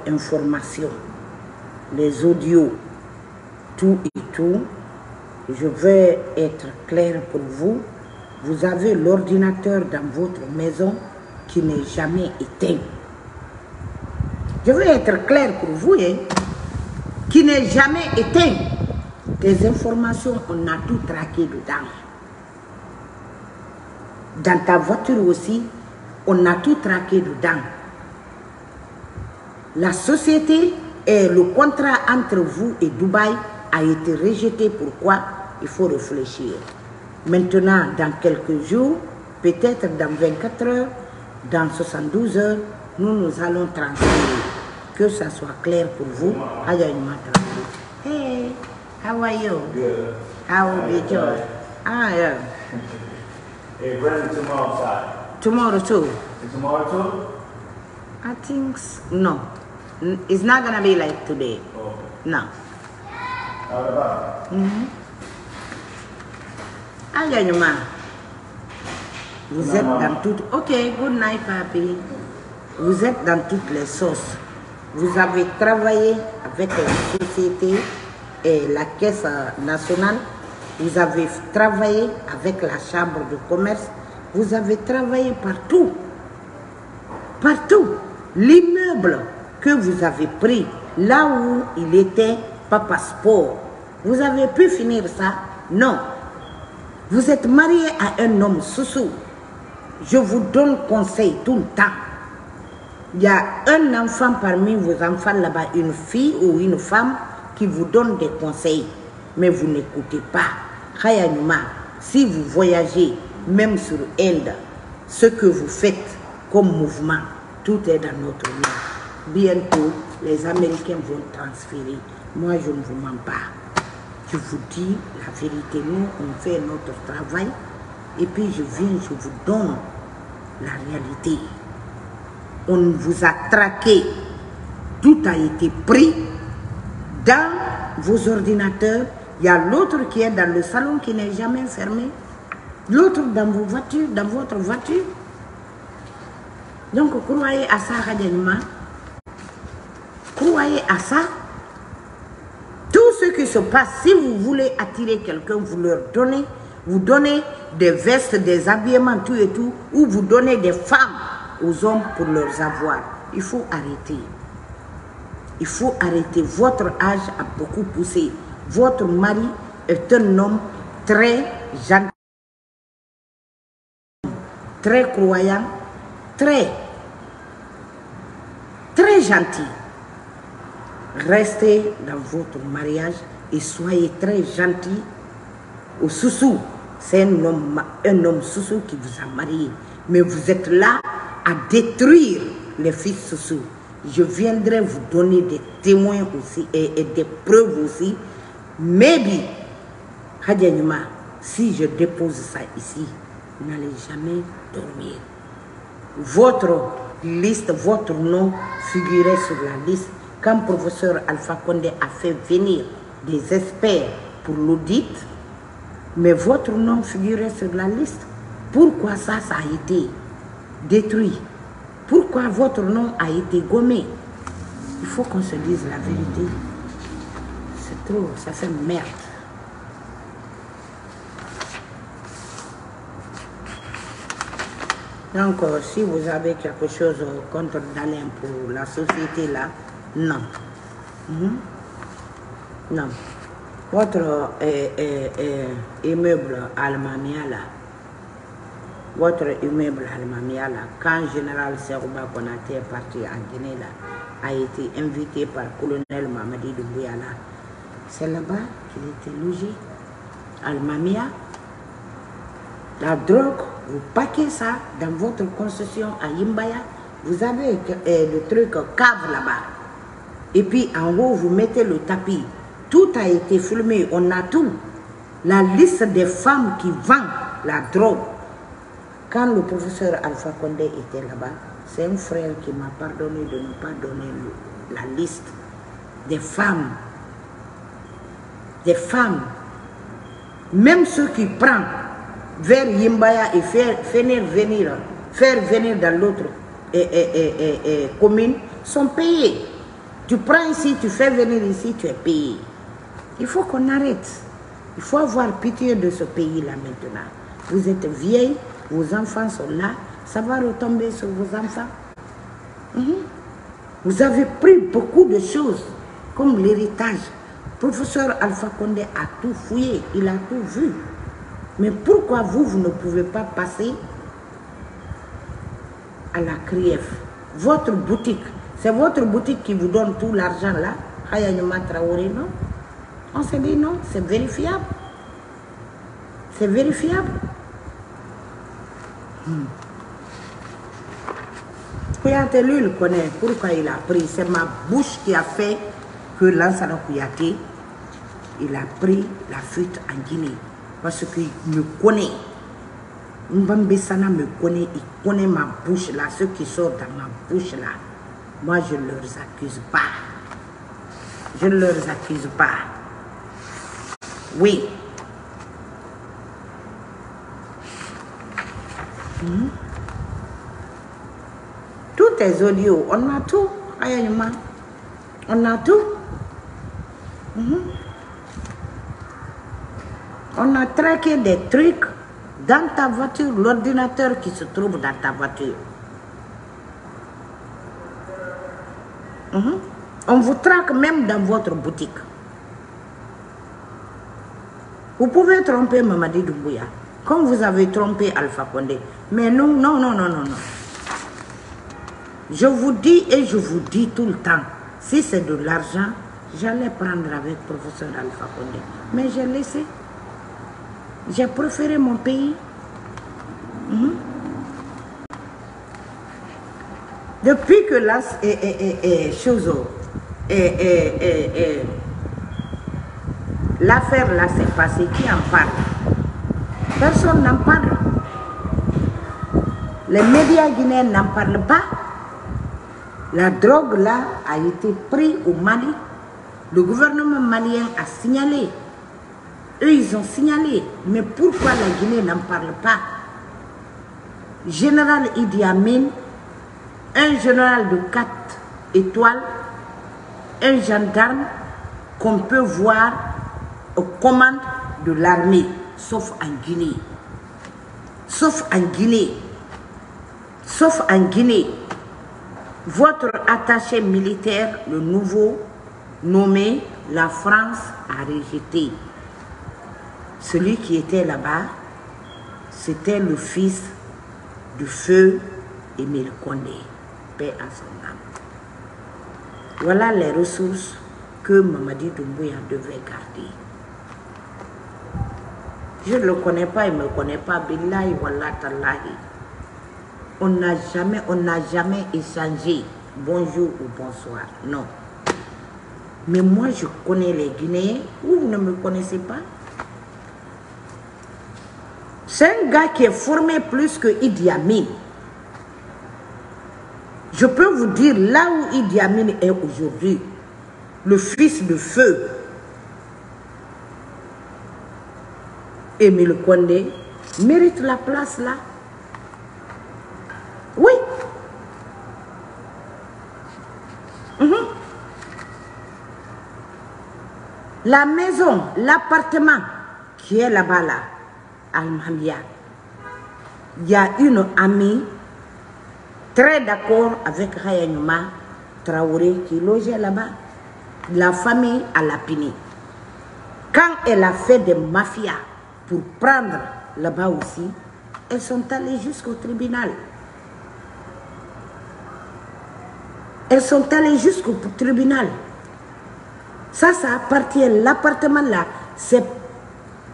S1: information, les audios, tout et tout, je vais être clair pour vous. Vous avez l'ordinateur dans votre maison qui n'est jamais éteint. Je veux être clair pour vous, hein, qui n'est jamais éteint. Des informations, on a tout traqué dedans. Dans ta voiture aussi, on a tout traqué dedans. La société et le contrat entre vous et Dubaï a été rejeté. Pourquoi? Il faut réfléchir. Maintenant, dans quelques jours, peut-être dans 24 heures, dans 72 heures, nous nous allons transférer. Que ça soit clair pour vous. Hey, how are you?
S2: Good.
S1: How is yours? Ah, yeah.
S2: Hey. Tomorrow
S1: too.
S2: Tomorrow too?
S1: I think no. It's not gonna be like today.
S2: Oh,
S1: No.
S2: how about?
S1: Maman. Vous
S2: Non,
S1: êtes
S2: maman.
S1: dans toutes. Ok, good night, papi. Vous êtes dans toutes les sauces. Vous avez travaillé avec une société et la Caisse nationale, vous avez travaillé avec la Chambre de commerce, vous avez travaillé partout. Partout. L'immeuble que vous avez pris, là où il était pas passeport, vous avez pu finir ça? Non. Vous êtes marié à un homme sous Je vous donne conseil tout le temps. Il y a un enfant parmi vos enfants là-bas, une fille ou une femme qui vous donne des conseils, mais vous n'écoutez pas. Khayanuma, si vous voyagez, même sur Inde, ce que vous faites comme mouvement, tout est dans notre main. Bientôt, les Américains vont transférer. Moi, je ne vous mens pas. Je vous dis la vérité. Nous, on fait notre travail. Et puis, je viens, je vous donne la réalité. On vous a traqué. Tout a été pris dans vos ordinateurs. Il y a l'autre qui est dans le salon qui n'est jamais fermé. L'autre dans vos voitures, dans votre voiture. Donc, croyez à ça, Radjanima. Croyez à ça. Tout ce qui se passe, si vous voulez attirer quelqu'un, vous leur donnez, vous donnez des vestes, des habillements, tout et tout, ou vous donnez des femmes aux hommes pour leurs avoir. Il faut arrêter. Il faut arrêter. Votre âge a beaucoup poussé. Votre mari est un homme très gentil, très croyant, très, très gentil. Restez dans votre mariage et soyez très gentil au sous C'est un homme, un homme qui vous a marié. Mais vous êtes là à détruire les fils sous Je viendrai vous donner des témoins aussi et, des preuves aussi. Maybe, Hadjanima, si je dépose ça ici, n'allez jamais dormir. Votre liste, votre nom figurait sur la liste quand professeur Alpha Condé a fait venir des experts pour l'audit, mais votre nom figurait sur la liste. Pourquoi ça, ça a été détruit? Pourquoi votre nom a été gommé? Il faut qu'on se dise la vérité. C'est trop, ça fait merde. Donc, si vous avez quelque chose contre Dalin pour la société là, non. Mhm. Non. Votre euh, euh, euh, immeuble Almamia là, votre immeuble Almamia là, quand Général Serouba Konaté est parti en Guinée là, a été invité par colonel Mamadi Doumbouya là, c'est là-bas qu'il était logé. Almamia, la drogue, vous paquez ça dans votre concession à Yimbaya, vous avez euh, le truc cave là-bas. Et puis en haut, vous mettez le tapis. Tout a été filmé, on a tout. La liste des femmes qui vendent la drogue. Quand le professeur Alpha Condé était là-bas, c'est un frère qui m'a pardonné de ne pas donner la liste des femmes. Des femmes. Même ceux qui prennent vers Yimbaya et faire, faire venir, faire venir dans l'autre eh, eh, eh, commune sont payés. Tu prends ici, tu fais venir ici, tu es payé. Il faut qu'on arrête. Il faut avoir pitié de ce pays-là maintenant. Vous êtes vieille, vos enfants sont là, ça va retomber sur vos enfants. Mhm. Vous avez pris beaucoup de choses, comme l'héritage. Professeur Alpha Condé a tout fouillé, il a tout vu. Mais pourquoi vous, vous ne pouvez pas passer à la CRIEF Votre boutique, c'est votre boutique qui vous donne tout l'argent là? Traoré, non? On s'est dit non, c'est vérifiable. C'est vérifiable. Kouyaté, lui, connaît pourquoi il a pris. C'est ma bouche qui a fait que Lansana Kouyaté, il a pris la fuite en Guinée. Parce qu'il me connaît. Mbambe Sana me connaît, il connaît ma bouche là, ce qui sort dans ma bouche là. Moi, je ne leur accuse pas. Je ne leur accuse pas. Oui. Mhm. Tous tes audios, on a tout. On a tout. Mhm. On a traqué des trucs dans ta voiture, l'ordinateur qui se trouve dans ta voiture. Mhm. On vous traque même dans votre boutique. Vous pouvez tromper Mamadi Doumbouya, comme vous avez trompé Alpha Condé. Mais non, non, non, non, non, non. Je vous dis et je vous dis tout le temps, si c'est de l'argent, j'allais prendre avec professeur Alpha Condé. Mais j'ai laissé. J'ai préféré mon pays. Mhm. Depuis que et l'affaire là s'est passée, qui en parle Personne n'en parle. Les médias guinéens n'en parlent pas. La drogue là a été prise au Mali. Le gouvernement malien a signalé. Eux, ils ont signalé. Mais pourquoi la Guinée n'en parle pas? Général Idi Amin, un général de quatre étoiles, un gendarme qu'on peut voir aux commandes de l'armée, sauf en Guinée. Sauf en Guinée. Sauf en Guinée. Votre attaché militaire, le nouveau nommé, la France a rejeté. Celui qui était là-bas, c'était le fils du feu Émile Condé, paix à son âme. Voilà les ressources que Mamadi Doumbouya devait garder. Je ne le connais pas, il ne me connaît pas. Billahi. On n'a jamais, on n'a jamais échangé bonjour ou bonsoir. Non. Mais moi, je connais les Guinéens. Ou vous ne me connaissez pas? C'est un gars qui est formé plus que Idi Amin. Je peux vous dire là où Idi Amin est aujourd'hui, le fils de feu, Émile Condé, mérite la place là. Oui. Mhm. La maison, l'appartement qui est là-bas là, Al-Mahmia, il y a une amie très d'accord avec Rayanouma Traoré qui logeait là-bas. La famille à la Pini. Quand elle a fait des mafias pour prendre là-bas aussi, elles sont allées jusqu'au tribunal. Elles sont allées jusqu'au tribunal. Ça, ça appartient, l'appartement là, c'est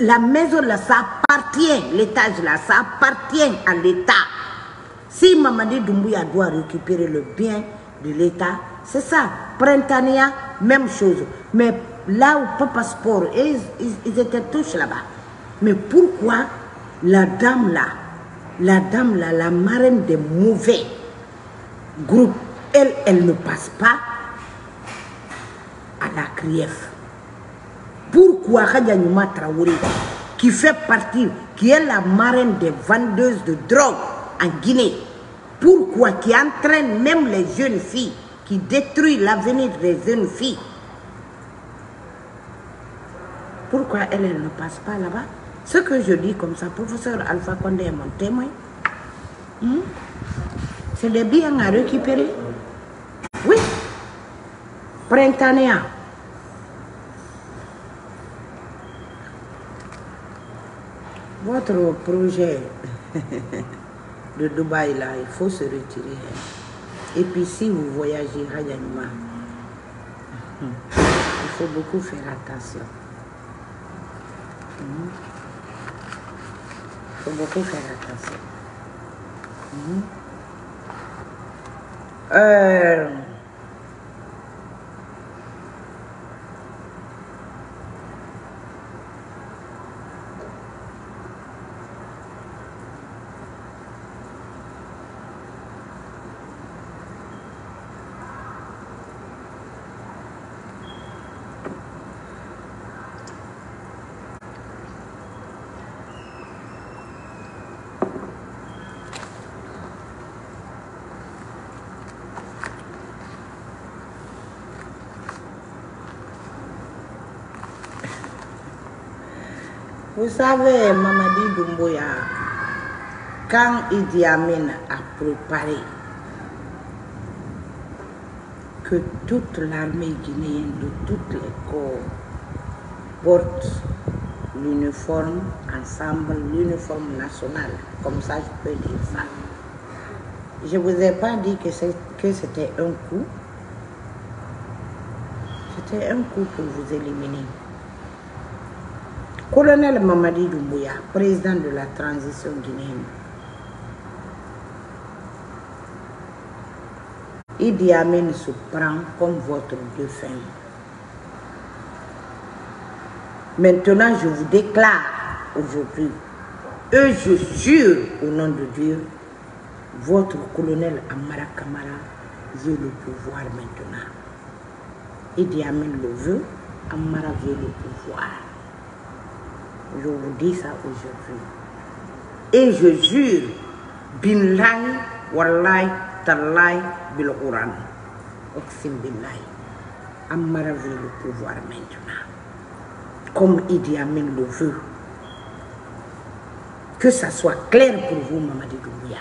S1: la maison là, ça appartient, l'étage là, ça appartient à l'État. Si Mamadi Doumbouya doit récupérer le bien de l'État, c'est ça. Printania, même chose. Mais là où Papa Sport, ils, ils, ils étaient tous là-bas. Mais pourquoi la dame là, la dame là, la marraine des mauvais groupes, elle, elle ne passe pas à la CRIEF Pourquoi Khadja Nyouma Traoré, qui fait partie, qui est la marraine des vendeuses de drogue en Guinée, pourquoi qui entraîne même les jeunes filles, qui détruit l'avenir des jeunes filles, pourquoi elle, elle ne passe pas là-bas? Ce que je dis comme ça, professeur Alpha Condé est mon témoin. Hmm? C'est des biens à récupérer. Oui. Printanea. Votre projet de Dubaï, là, il faut se retirer. Et puis si vous voyagez à Yanuma, il faut beaucoup faire attention. Il faut beaucoup faire attention. Euh, Vous savez, Mamadi Doumbouya, quand Idi Amin a préparé que toute l'armée guinéenne de toutes les corps porte l'uniforme ensemble, l'uniforme national, comme ça je peux dire ça. Je ne vous ai pas dit que c'était un coup. C'était un coup pour vous éliminer. Colonel Mamadi Doumbouya, président de la transition guinéenne. Idi Amin se prend comme votre défunt. Maintenant, je vous déclare aujourd'hui, et je jure au nom de Dieu, votre colonel Amara Kamara veut le pouvoir maintenant. Idi Amin le veut, Amara veut le pouvoir. Je vous dis ça aujourd'hui. Et je jure, Binlay, Wallahi, Talay, Bil Quran, Oxim Billahi, Amara veut le pouvoir maintenant. Comme Idi Amin le veut. Que ça soit clair pour vous, Mamadi Doumbouya.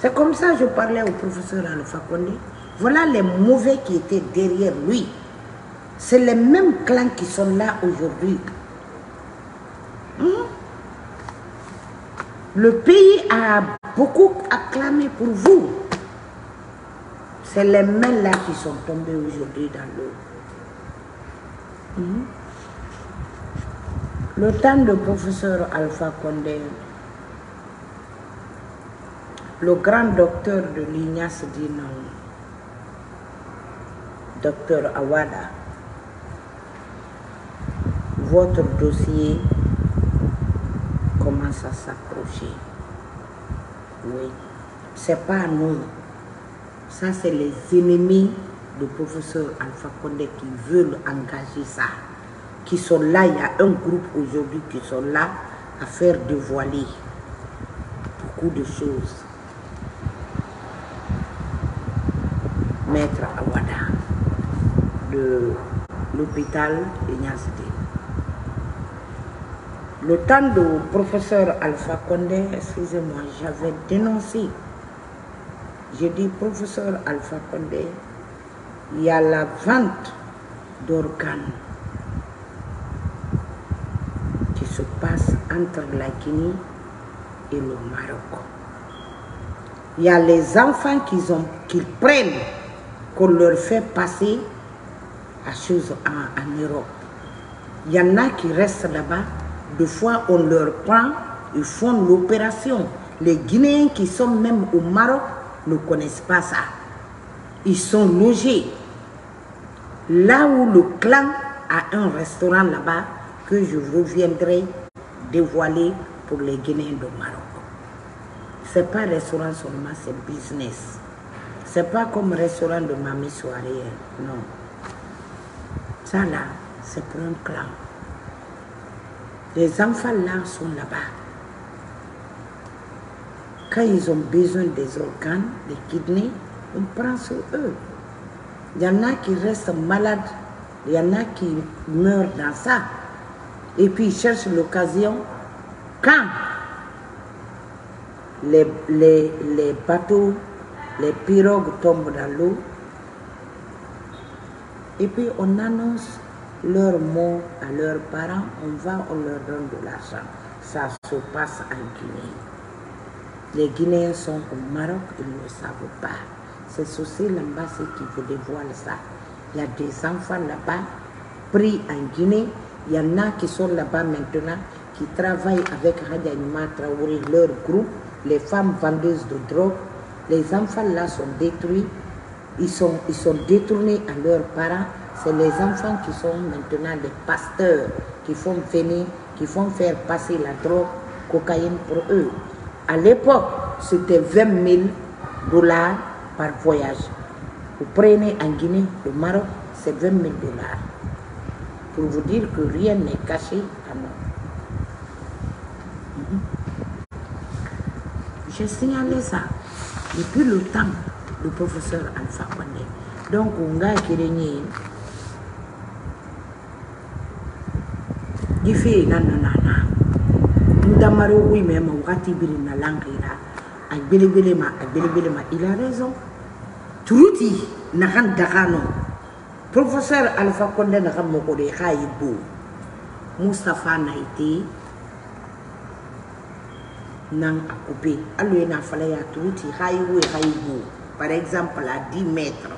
S1: C'est comme ça que je parlais au professeur Alpha Condé. Voilà les mauvais qui étaient derrière lui. C'est les mêmes clans qui sont là aujourd'hui. Hein? Le pays a beaucoup acclamé pour vous. C'est les mains là qui sont tombées aujourd'hui dans l'eau. Mhm. Le temps de professeur Alpha Condé, le grand docteur de l'IGNAS dit non. Docteur Awada, votre dossier commence à s'approcher. Oui, c'est pas nous. Ça, c'est les ennemis du professeur Alpha Condé qui veulent engager ça. Qui sont là, il y a un groupe aujourd'hui qui sont là à faire dévoiler beaucoup de choses. Maître Awada de l'hôpital Ignace Le temps du professeur Alpha Condé, excusez-moi, j'avais dénoncé. J'ai dit, professeur Alpha Condé, il y a la vente d'organes qui se passe entre la Guinée et le Maroc. Il y a les enfants qu'ils prennent, qu'on leur fait passer à chose en, en Europe. Il y en a qui restent là-bas. Deux fois, on leur prend, ils font l'opération. Les Guinéens qui sont même au Maroc ne connaissent pas ça. Ils sont logés. Là où le clan a un restaurant là-bas que je reviendrai dévoiler pour les Guinéens du Maroc. C'est pas restaurant seulement, c'est business. C'est pas comme restaurant de mamie soirée, non. Ça là, c'est pour un clan. Les enfants là sont là-bas. Quand ils ont besoin des organes, des kidneys, on prend sur eux. Il y en a qui restent malades, il y en a qui meurent dans ça. Et puis ils cherchent l'occasion. Quand les, les, les bateaux, les pirogues tombent dans l'eau, et puis on annonce leur mot à leurs parents, on va, on leur donne de l'argent. Ça se passe en Guinée. Les Guinéens sont au Maroc, ils ne savent pas. C'est ceci l'ambassade qui vous dévoile ça. Il y a des enfants là-bas pris en Guinée. Il y en a qui sont là-bas maintenant, qui travaillent avec Radyanima Traoré, leur groupe, les femmes vendeuses de drogue. Les enfants là sont détruits. Ils sont, ils sont détournés à leurs parents. C'est les enfants qui sont maintenant des pasteurs, qui font venir, qui font faire passer la drogue, cocaïne pour eux. À l'époque, c'était 20 000 dollars par voyage. Vous prenez en Guinée, le Maroc, c'est 20 000 dollars. Pour vous dire que rien n'est caché à nous. Mhm. J'ai signalé ça depuis le temps du professeur Alpha Condé. Donc, on a qui gifeela nanana n damari wime ma wakati biri na langira a gbelegbele ma a gbelegbele ma. Il a raison. Turuti naxan daxano professeur alpha konde naxa moxo de xa ye bo mustapha nayte nan a coupe alo ye na falaya turuti xa ye wo xa ye bo. Par exemple à 10 mètres.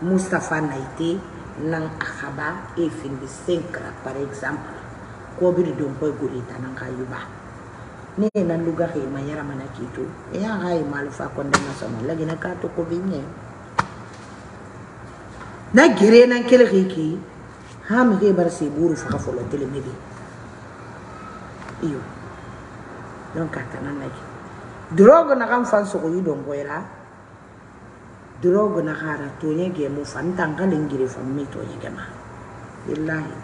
S1: Mustapha nayte nan a khaba e fin de 5 par exemple ko biri don koy gori tanan kayuba. Ne nan luga ke ma yara mana kito e ya hay mal fa ko ndana sono lagi na ka to ko binye na gere nan kele ki ha mi ke bar se buru fa ka folo tele mebi iyo. Don ka tanan lagi drogo na kan fan so ko yi don boyra drogue nakara tonye gemu fa ntangane ngire fa mitonye gema billahi.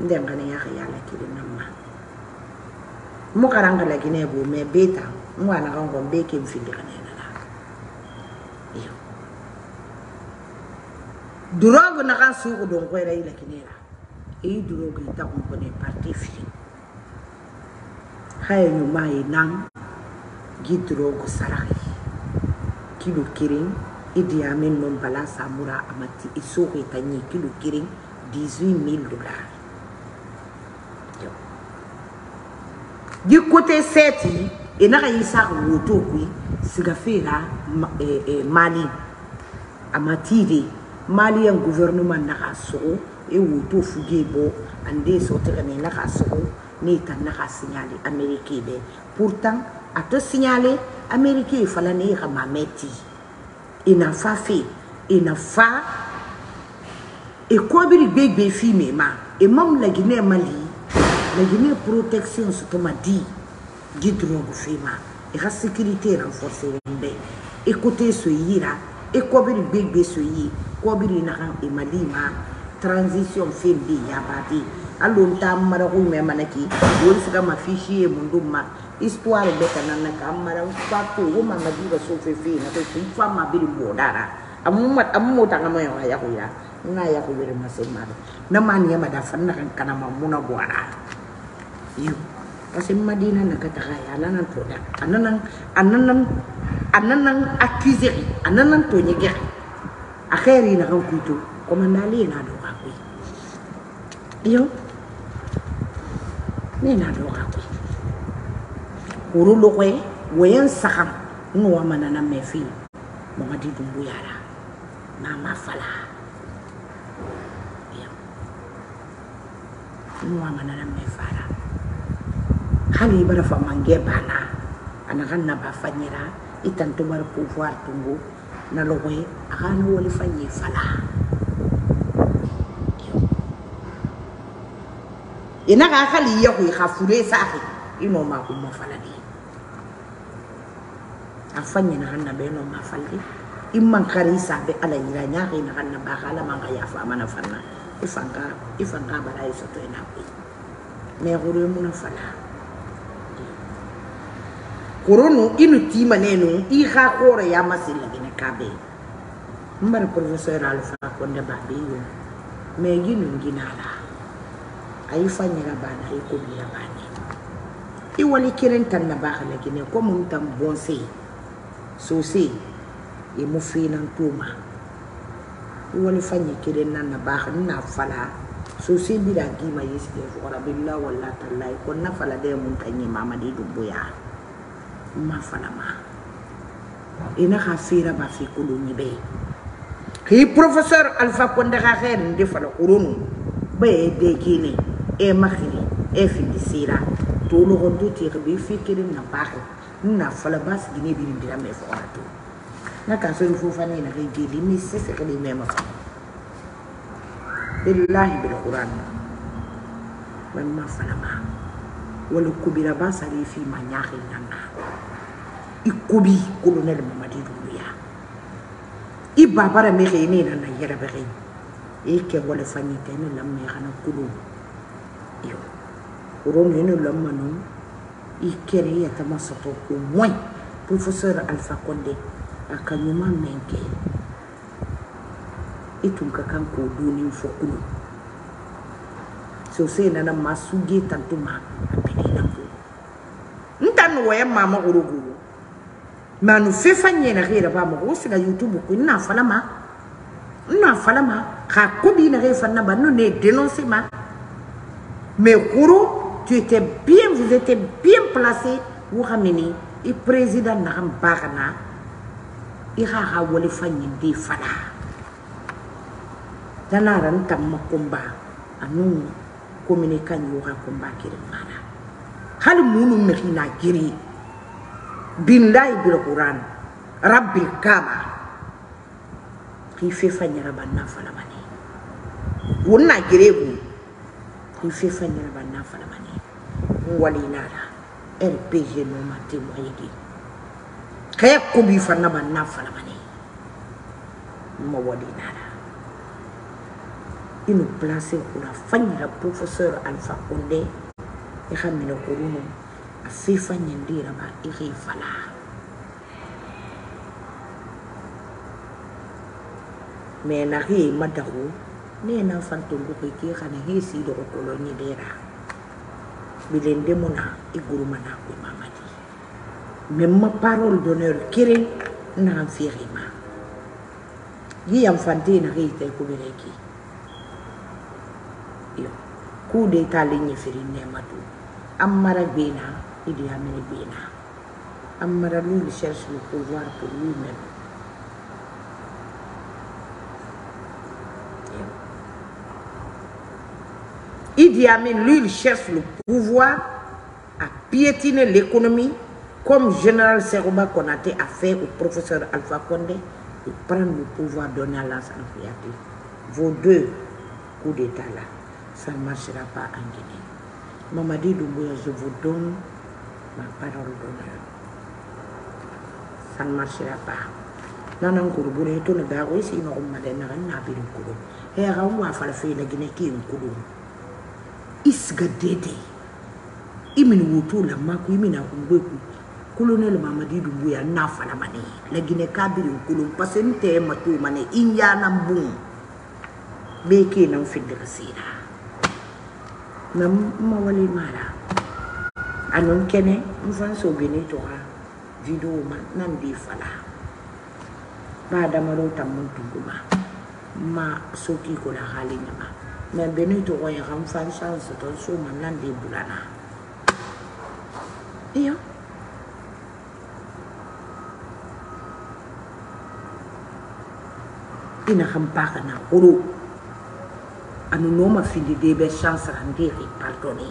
S1: Ndengane ya ya la kire namma mo karanga la gine bo me beta. Mwana ka ngom be ke mfindikane na na. Iyo drogue naka suku don ko era ila kine la. E drogue e ta ko ne parti fi hayo nyuma e, e nam gi drogue sarake kilo amin non bala samura amati. Isoko itanyi kilo kiring 18000 dollars. Di côté seti e na yi sa woto e, e, mali. Mali en gouvernement na ka so e woto fuge bo ande so tere ne na ka so ne ta na ka signaler amerique be pourtant a to signaler amerique fala ne ka mameti ina fa fe ina fa e ko biri gbegbe fi me ma e mam la guinée mali la Guinée protection ce ma dit dit drogue fema la sécurité renforcée wembe écoutez ce yira bir bébé ce yi? Quoi bir na kan e malima transition fembi ya bati alon ta mara ko me manaki. Wol siga ma fichier munduma histoire be kana na ka mara pato wo ma ma diga so fe fe na ko fa ma bir bodara amma amma ta ngama ya ko ya na ya ko bir masema na man ya ma da fanna kan kana ma muna gwara iyo kasi madina na katakaya ananan to da ananan ananan ananan accusé ananan to nyege akheri na kan kuito komandali na do ka kui. Iyo ne na do ka kui kuru lo kwe wayan sakam. No wa manana mefi. Mo ngadi dumbu yara mama fala. Iyo no wa manana mefara. Hali bara fa mange bana. Anakan na ba fanyira itan to bar pouvoir tungu. Na lokoy akan wali fanyi fala. Ina ka hali ya ku khafure sahi. Ino ma ku afanya na hanna be no? Mafaldi imman kari sabe ala yira nya ke na hanna ba? Kala man ya fa mana fanna ifanga ifanga bara iso to ina ku me gure mun fala koronu inu tima nenu i ha kore ya masila gine kabe mbar professeur alfa konde babe yo? Me ginu ginala ayi fanyira bana ayi ko biya bane i wali kirin tan na baka la gine ko mun tan bonse sose e mo fenan toma i wani fa ɲɛ kelen na na ba ni na fala. Sose bira gima ye sigɛ fɔgɔra bila wala talayi ko na fala dɛ mun ka ɲɛ mama de dun boya ma fala ma. I na ka fera ba fi kolo ɲɛ bɛ k'i professeur alpha kondaga xɛ nin de fala koronu ba ye de kene e maxini e findi sira to logon du tigi bi fi kelen na baaxe na fala bas gine bi ndira me fo to na ka so fu fani na ke gili mi se se kali me ma billahi bil qur'an. Man ma fala ma wala kubira ba sari fi ma nyaxi nana i kobi colonel mamadi dumbuya i babara me xey ne nana yera be xey e ke wala fanyi te ne lam me xana kulu yo. Ron ne lam manu i kere ya tama soto au moins. Professeur alpha konde akanyuma menke. Itun ka kan ko duni fo kulu sose nana masuge tantuma apelina ko ntan no waya mama urugu manu fefa nyena gira ba youtube ko na fala ma na fala ma ka ko bi na re fanna ba no ne dénoncer ma. Mais kuru tu étais bien étiez bien placé wo xamini i président na xam baxana i xa xa wole fanyi di fala kumba anu communican yo xa kumba kiri mana hali munu mexina giri billahi bil quran rabbil kaba. Ki fe fanyara banna fala bane wonna banna walinala rpg noma temoyegi kaya kubi fana banna fana bane ma walinala ino place kuna fanyira professeur alpha konde i ka minɛkorumu a fifa ɲɛndi yɛrɛ ma i k'i fala mɛ na k'i ma dago ne ye n'a fan tongo k'i k'i kana k'i si dɔgɔtɔrɔ ɲɛdɛra bilen demuna i gurumana koy mamadi même ma parole d'honneur keren naxam fexima yi yam fante na xe tay kubere yo coup d'état li ñefiri nematu amara bena idi amene bena amara lui il cherche le pouvoir pour lui-même Idi lui, il cherche le pouvoir à piétiner l'économie, comme Général Serouba Konate a fait au professeur Alpha Condé, de prendre le pouvoir donné à créatif. Vos deux coups d'État là, ça ne marchera pas en Guinée. Mamadi Doumbouya, je vous donne ma parole d'honneur. Ça ne marchera pas. nana nkurubure to na dago isi na umma de na na birin kudu he ga wa fala fe na gine ki kudu isga dede imin wuto la ma ku imin ku ngwe ku colonel mamadi dumbuya na fala mane. La gine ka birin kudu parce nte ma to mane. Inya na mbun be ke nan fidda kasira na ma wali mara. Anon kene mfan so bene to ha video ma nan di fala. Ba damaro tammun tunguma ma soki ko la hali nyama Men beni tou woye ram fan san se ton souman nan di bulana. Iyo. Ina ham paka na uru. Anu noma findi debe sans randiri pardoni.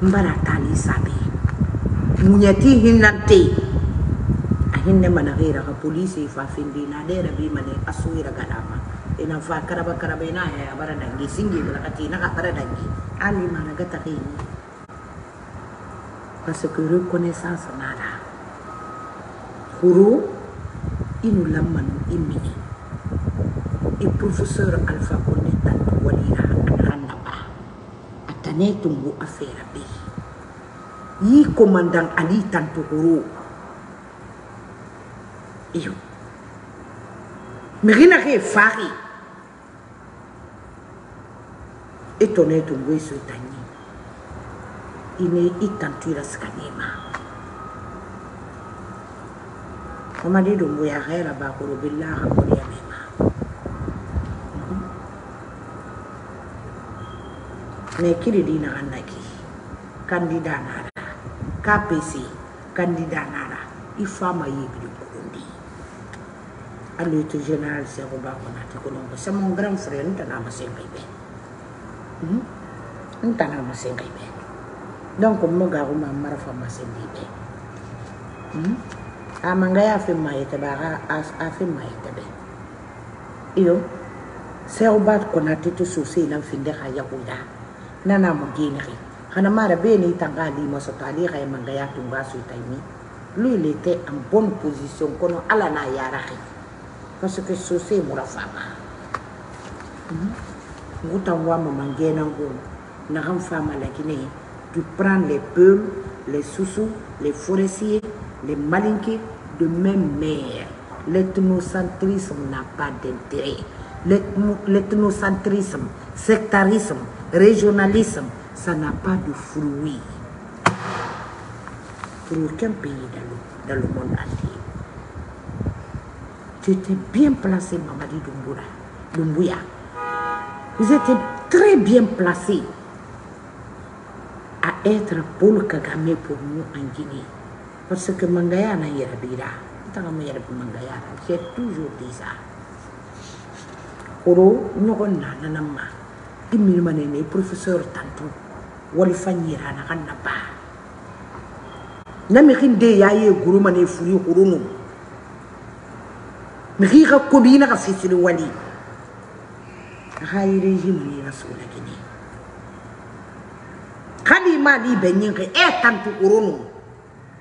S1: Mbara tali sabi. Munyati hinante. Munyati hinante. Mana gira ka polisi fa findi na dera bi mane asuira galama ina fa karaba karaba ina ya bara dangi singi bala kati na ka bara dangi. Ali mana gata kini parce que reconnaissance nada huru inu lamman imini e professeur alpha konde tanto walira ananda ba atane tumbu affaire bi. Yi commandant ali tanto huru iyo mirina ke efari e tongana e tongo e so e tangi ine i tantuira sika nema omadi dongo ya gaela bakolobelaga bone ya mema me kiri mm-hmm. dinaga naki kandi danara ka pese kandi danara i fama yebili allo to général Sekou Ba Konate ko non c'est mon grand frère ntana ma sen kay be ntana ma sen kay be donc mo ga ko ma mara fa ma sen bi be a manga ya fe ma yete ba ga a fe ma yete be iyo Sekou Ba Konate to so se lan finde ha ya ko da nana mo gene ri hana mara be ni tanga li mo so tali ga manga ya tunga so taimi lui il était en bonne position kono ala na yara ri parce que sose mura fama. Nguta wama mangena ngo na ram fama la Guinée tu prends les Peuls les Soussous les forestiers les Malinké de même mère l'ethnocentrisme n'a pas d'intérêt. L'ethno- l'ethnocentrisme, sectarisme, régionalisme, ça n'a pas de fruit. Pour aucun pays dans le, dans le monde entier. Tu étais bien placé, Mamadi Doumbouya. Doumbouya. Vous étiez très bien placé à être Paul Kagame pour nous en Guinée. Parce que Mangaya n'a Yerabira. J'ai toujours dit ça. Oro, ɲɔgɔn na nana ma i minima ne ne professeur tantu walifa ɲira na ka na ba na mixin de ya ye guru ma ne furi hurunu mixi ka kobi na ka fisiri wali a ka yi régime ni na so la gini kali ma di bɛ ɲin e tantu hurunu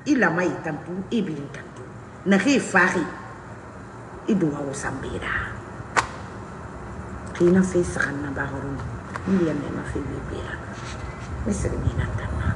S1: i lama i tantu i birin tantu na ki faxi i duwa wusambira kina fe sakan na bahorun ni ya me ma fe be be ya me sere ni na tanna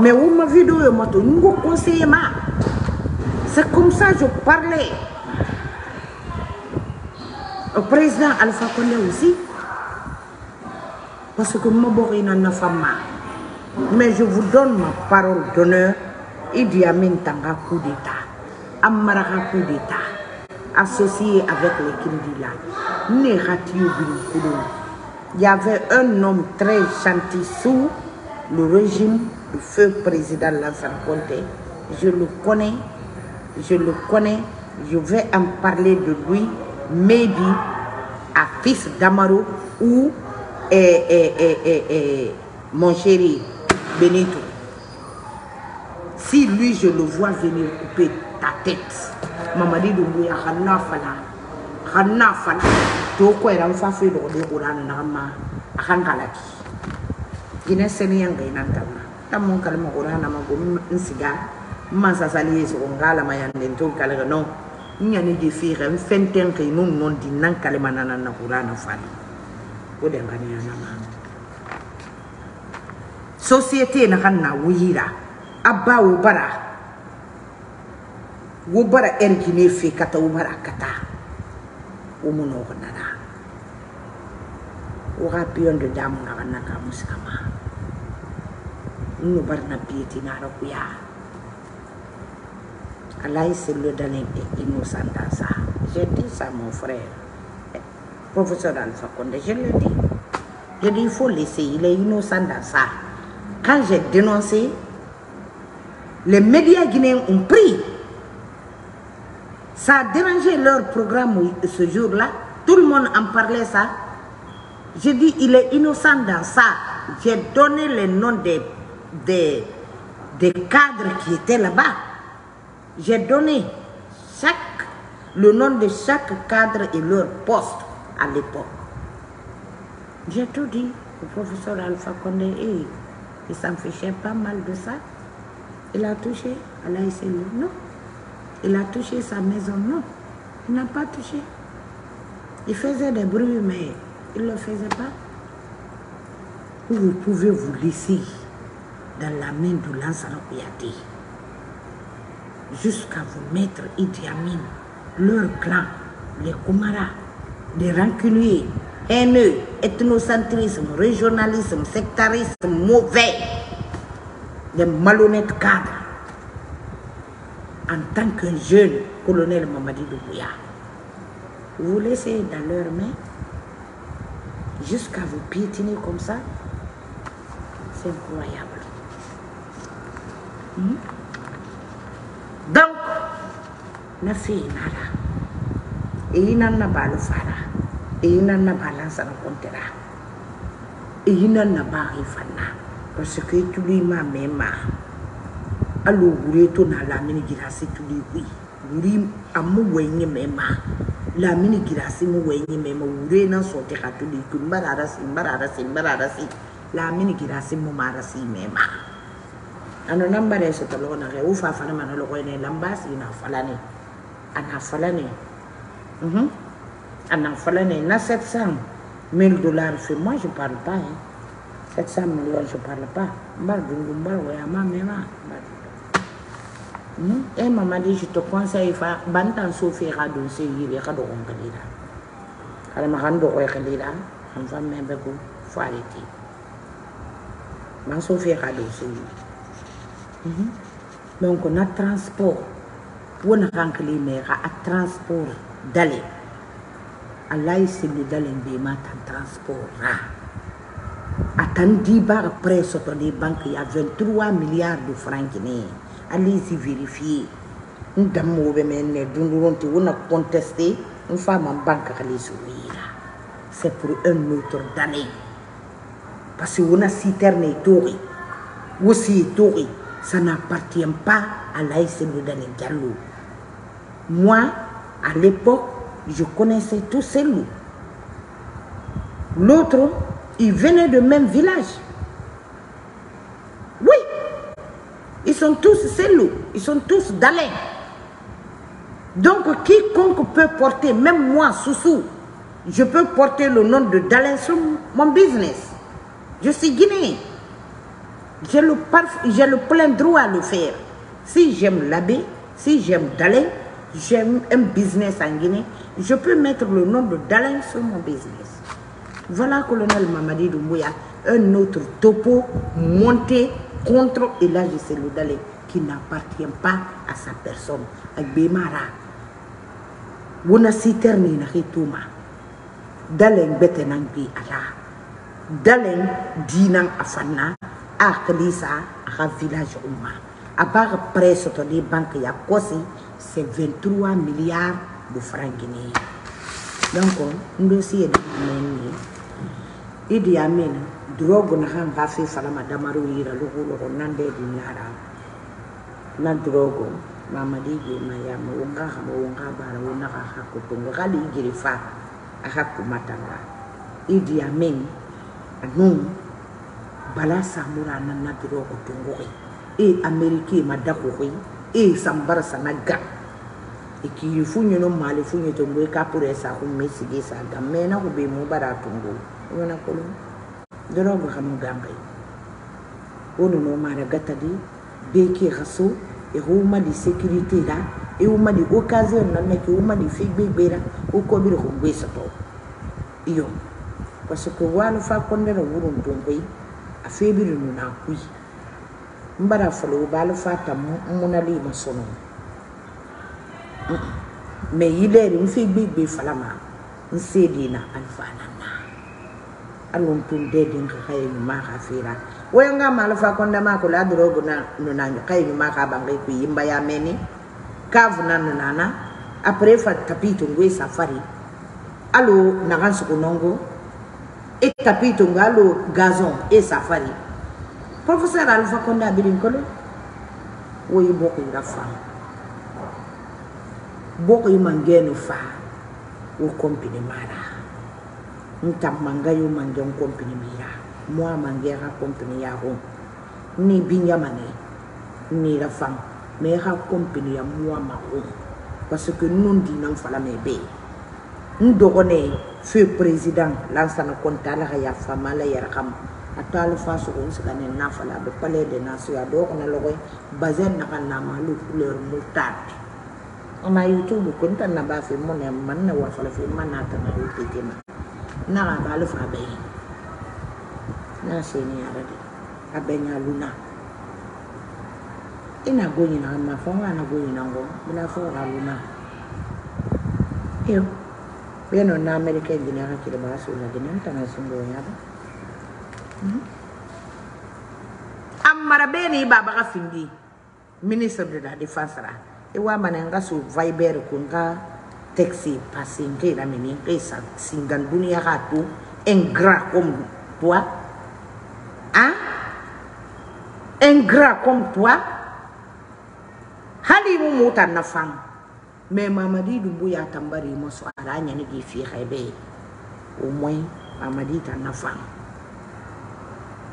S1: mais où ma vidéo e moto ngu conseiller ma. C'est comme ça je parlais. Au président Alpha Condé aussi. Parce que ma bokk na ma mais je vous donne ma parole d'honneur. Idi Amin Tanga coup d'État, Amaraka coup d'État, associé avec les Kindila. Il y avait un homme très gentil sous le régime du feu président Lansana Conté. Je le connais, je le connais, je vais en parler de lui, maybe à fils d'Amaro ou eh, eh, eh, eh, eh, mon chéri Benito. Si lui, je le vois venir couper ta tête, Mamadi Doumbouya, Khana Fala, Khana Fala, Toko era un fafe do de Quran nama, akan kalaki. Gine seni yang gainan tama. Tamun kalma Quran nama gum nsiga, masa sali yeso ngala mayan den to kalaga no. Nyani di fire en fenten ke nun non di nan kalma nana na Quran fali. O de ngani nama. Société na kan na wuyira. abba wo bara wo bara ergine fe kata wo bara kata wo muno ko nana wo ga piyon de damu na kana ka muskama no bar na pieti na ra kuya alai c'est le dernier innocent dans ça j'ai dit ça mon frère professeur Alpha Condé je l'ai dit je dis il faut laisser il est innocent dans ça quand j'ai dénoncé les médias guinéens ont pris. Ça a dérangé leur programme ce jour-là. Tout le monde en parlait ça. J'ai dit, il est innocent dans ça. J'ai donné les noms des, des, des cadres qui étaient là-bas. J'ai donné chaque, le nom de chaque cadre et leur poste à l'époque. J'ai tout dit au professeur Alpha Condé et il s'en fichait pas mal de ça. Il a touché à l'AICL, non. Il a touché sa maison, non. Il n'a pas touché. Il faisait des bruits, mais il ne le faisait pas. Vous pouvez vous laisser dans la main de Lansana Kouyaté jusqu'à vous mettre Idi Amin, leur clan, les Koumara, les rancuniers, haineux, ethnocentrisme, régionalisme, sectarisme, mauvais des malhonnêtes cadres en tant que jeune colonel Mamadi Doumbouya. Vous laissez dans leurs mains jusqu'à vous piétiner comme ça. C'est incroyable. Donc, na sei nada. E nan na balu fara. E nan na balansa e na kontera. E nan na bari fana. Parce que tu lui ma mema. Alo gure to na la mini girasi tu lui oui. Gure amu wenye mema. La mini girasi mu wenye mema. Gure nan sote ka tu lui. Mbarara si, mbarara si, mbarara si. La mini girasi mu marasi mema. Mema. Ano nambare so to lona ke ufa fana mana lo ne lambasi na falane. Ana falane. Mhm. Na 700 1000 dollars moi je parle pas hein. 700 millions je parle pas. Je te conseille fa bantan so se on ma kan do ko fa ko. Donc na transport. Wona kan kali me ga a transport dale Allah se lu dale be ma tan transport ra atan di ba preso to di banque ya 23 milliards de francs ne allez-y vérifier. N dammo be men ne dunduronti wona contester. N fama banque kali suwira c'est pour un autre d'année parce que wona citerne tori wosi tori ça n'appartient pas à l'AIC Loudane Diallo moi à l'époque je connaissais tous ces loups l'autre ils venaient de même village oui ils sont tous cellou, ils sont tous d'Alain. Donc quiconque peut porter, même moi, Soussou, je peux porter le nom de Dalin sur mon business. Je suis guinéen. J'ai le, plein droit à le faire. Si j'aime l'abbé, si j'aime Dalin, j'aime un business en Guinée, je peux mettre le nom de Dalin sur mon business. Voilà, colonel Mamadi Doumbouya, un autre topo monté contre Elage Selou Dalé qui n'appartient pas à sa personne. Avec Bemara, wona citerne na hituma. Dalen bete nang bi ala. Dalen dinan afana a kalisa a village umma. A part presse to les banques ya kosi, c'est 23 milliards de francs guinéens. Donc, ndo si yedi meni. Idi Amin, drogue na han gafe falama damaru yira lugu lugu nande di nyara. Na drogue, mama di ge ma ya ma wonga ha ma wonga bara wona ha ha ko tungo gali igiri fa a ha ko matanga. Idi Amin, anu bala samora ananadiro otongoyi e amerike madakoyi e sambara sanaga. E Ikiri funyino mali funyito mbwe kapure sa kumesige sa gamena kube mubara tungo yona kolo. Dorogo hamu gambai ono no mara gatadi beke gaso e huma di security la e huma di occasion na me ke huma di figbe gbera o ko biro ko gbe sapo iyo parce que wano fa kondera wurun tungo yi ton koy a febiru no na kuy mbara falo bala fata munali ma sono mais yileri mfi gbe gbe falama. Nsedina alfana na alon tun de din ka kay ni ma ka fira waya nga mala fa kon da ma ko la drogo na no na kay ni ma ka bangai ku yimba ya meni ka vuna no nana après fa tapito ngwe safari. Alo na kan su etapi tongalo gazon e safari professeur alfa konde abirin kolo woyi bokoyira fa bokoyi mangeno fa wo compini mara nta mangayo mangen compini mira moa mangera compini yaro ni binyamane ni la fam mais ra compini ya moa maro parce que non dinan fala mebe n dɔgɔnɛ fe président lansana kɔnta ala ka yafa ma ala yɛrɛ kama a to alu fa sogo n siga ne nafala a bɛ palais de nation a dɔw kɔnɔ lɔgɔ bazin naga nama alu couleur moutarde. Ama youtube ko n ta na b'a fɛ mɔ na ma n na wa fala fɛ ma n'a ta na o tete ma n'a ka b'alu fa bɛɛ ye n'a se ni yɛrɛ de a bɛɛ ɲa luna i na go ɲinan ma fɔ n ka na go ɲinan kɔ n bɛna fɔ ka luna. Ew. Yo beno na america gina ka kire ba? Su na gina ta na sun gonya ba? Amara beni baba ka findi de la défense ra. E wa mananga su viber kun ka taxi passing ke la mini ke sa singan dunia ka tu ingrat comme toi hein ingrat comme toi hali mu muta na fang mais mamadi dumbu ya tambari masu ala ɲani di fi haibe eh au moins mamadi ta nafa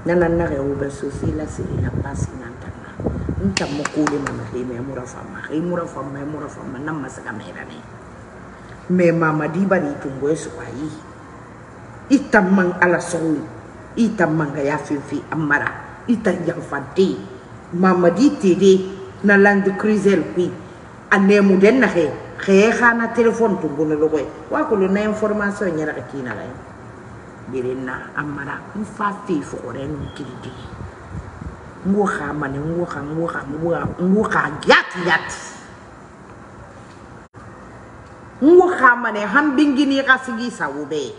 S1: nana naxe eh, wo be sosi la siri la pasi nantana nta mo kole mana xime mura fama. Xe mura fama mura fama nam masaga merane mais mamadi bari tumboye suwayi i tamman ala soxlu i tammanga ya finfi a mara. I ta yanfante mamadi tede na lande cruisel kui anemu den na he he khana telephone tumbo no logoy wa ko na information nyara ka kina la birinna amara mfa fi fore no kiridi ngo kha mane ngo kha ngo kha ngo kha yat yat. Ngo kha mane ham bingini ka sigi sawube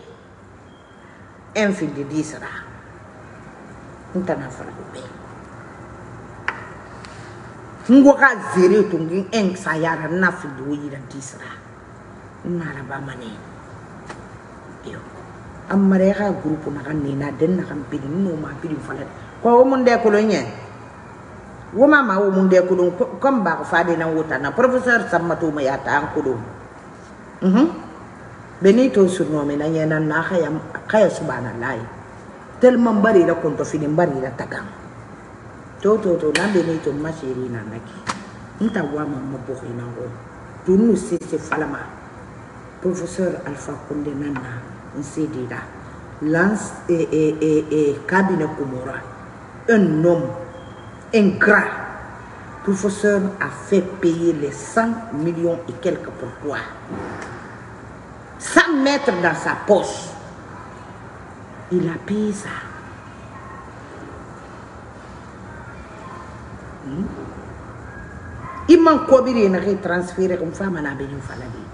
S1: en fi di disra ntana fara ube ngo ka zere tungin en sayara na fi do yira disra. Nara ba mane yo amare ka groupe na kan nina den na kan pidi no ma pidi fala ko wo mun de ko lo nye? Wo ma ma wo mun de ko ba ko fade na wuta na. Professeur samatu ma ya an mhm. Benito surno me na nyena na khaya khaya subhanallahi tellement bari la konto fini bari la tagam to to to na mashiri na nta wa ma mo bo ina tunu sese falama. Professeur alpha konde nana nsedira lance et, et, et, et cabinet Komora un homme ingrat professeur a fait payer les 100 millions et quelques pour toi. Sans mettre dans sa poche. Il a payé ça hmm? il m'a combien de transféré comme femme à la bénin faladi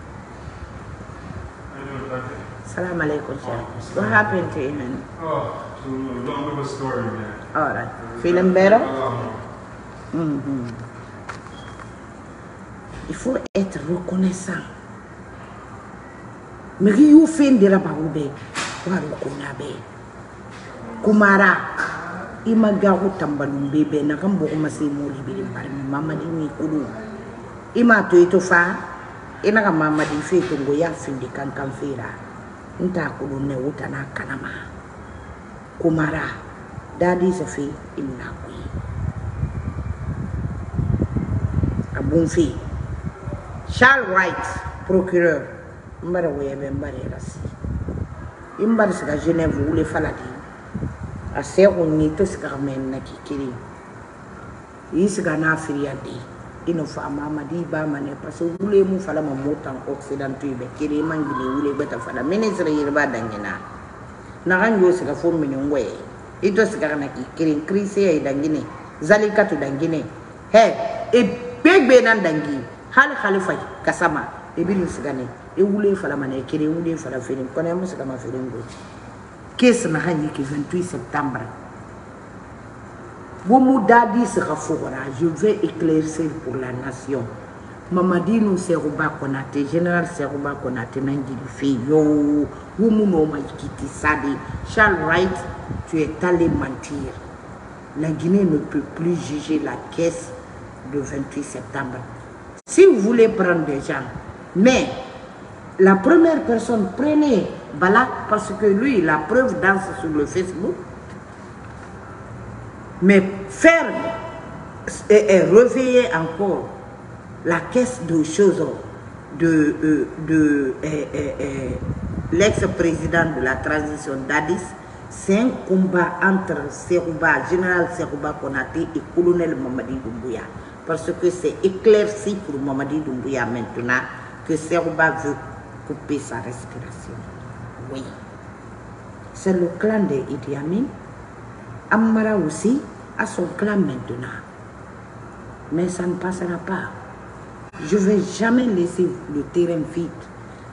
S1: Salam alaikum, sir. What happened to him? man?
S3: Oh, long of a story, man.
S1: All right. Feeling better? Il faut être reconnaissant. Mais qui you fait de la baroube? Wa reconnabe. Kumara. Ima garu tambalum bebe na kan boko masi mori biri bari mama di mi kudu. Ima to ito fa. Ina ka mama di fe to go ya findi kan kan fera. Nta kudu ne wuta na kanama. Kumara. Dadi se fe illa kui. abun fi Charles Wright procureur mbara webe mbara rasi imbar siga Genève wule faladi a sɛɛ kɔni ye i tɛ sigi a mɛn na k'i kelen y'i sigi a n'a firiya de. I n'o fɔ a ma ma di i ba ma nɛ parce que wule mun fala ma mɔ tan ɔkisidantɔ ye bɛ kelen i man gili wule i bɛ ta fala mɛ ne sera yɛrɛ b'a da ɲɛna na kan y'o sigi fo minɛn kɔ ye i tɛ sigi a na k'i kelen kirisiya ye dangine zalika to dangine hɛ e bɛɛ gbɛɛ na dangi hali halifa kasama. I bɛ nin sigi ne. E wule in fala ma nɛ kelen wule in fala feere kɔnɔ ya mun sigi a ma feere ko kes na hanyi ki 28 septembre je vais éclaircir pour la nation Mamadi nous Serouba Konate, général Serouba Konate sadi. Charles Wright, tu es allé mentir. La Guinée ne peut plus juger la caisse le 28 septembre. Si vous voulez prendre des gens, mais la première personne, prenez Balak parce que lui, la preuve danse sur le Facebook. Mais faire et, et réveiller encore la caisse de choses de, euh, de euh, euh, l'ex-président de la transition d'Addis, c'est un combat entre Serouba, général Serouba Konate et colonel Mamadi Doumbouya. Parce que c'est éclairci pour Mamadi Doumbouya maintenant que Serouba veut couper sa respiration. C'est le clan de Idi Amin. Amara aussi a son clan maintenant. Mais ça ne passera pas. Je ne vais jamais laisser le terrain vide.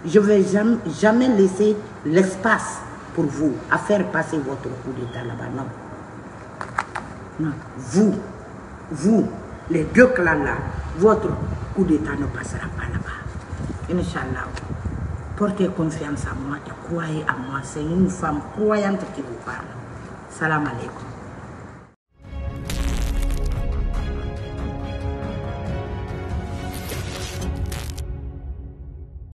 S1: Je ne vais jamais, jamais laisser l'espace pour vous à faire passer votre coup d'État là-bas. Non. Non. Vous, vous, les deux clans-là, votre coup d'État ne passera pas là-bas. Inch'Allah. Portez confiance en moi et croyez en moi. C'est une femme croyante qui vous parle. Salam alaikum.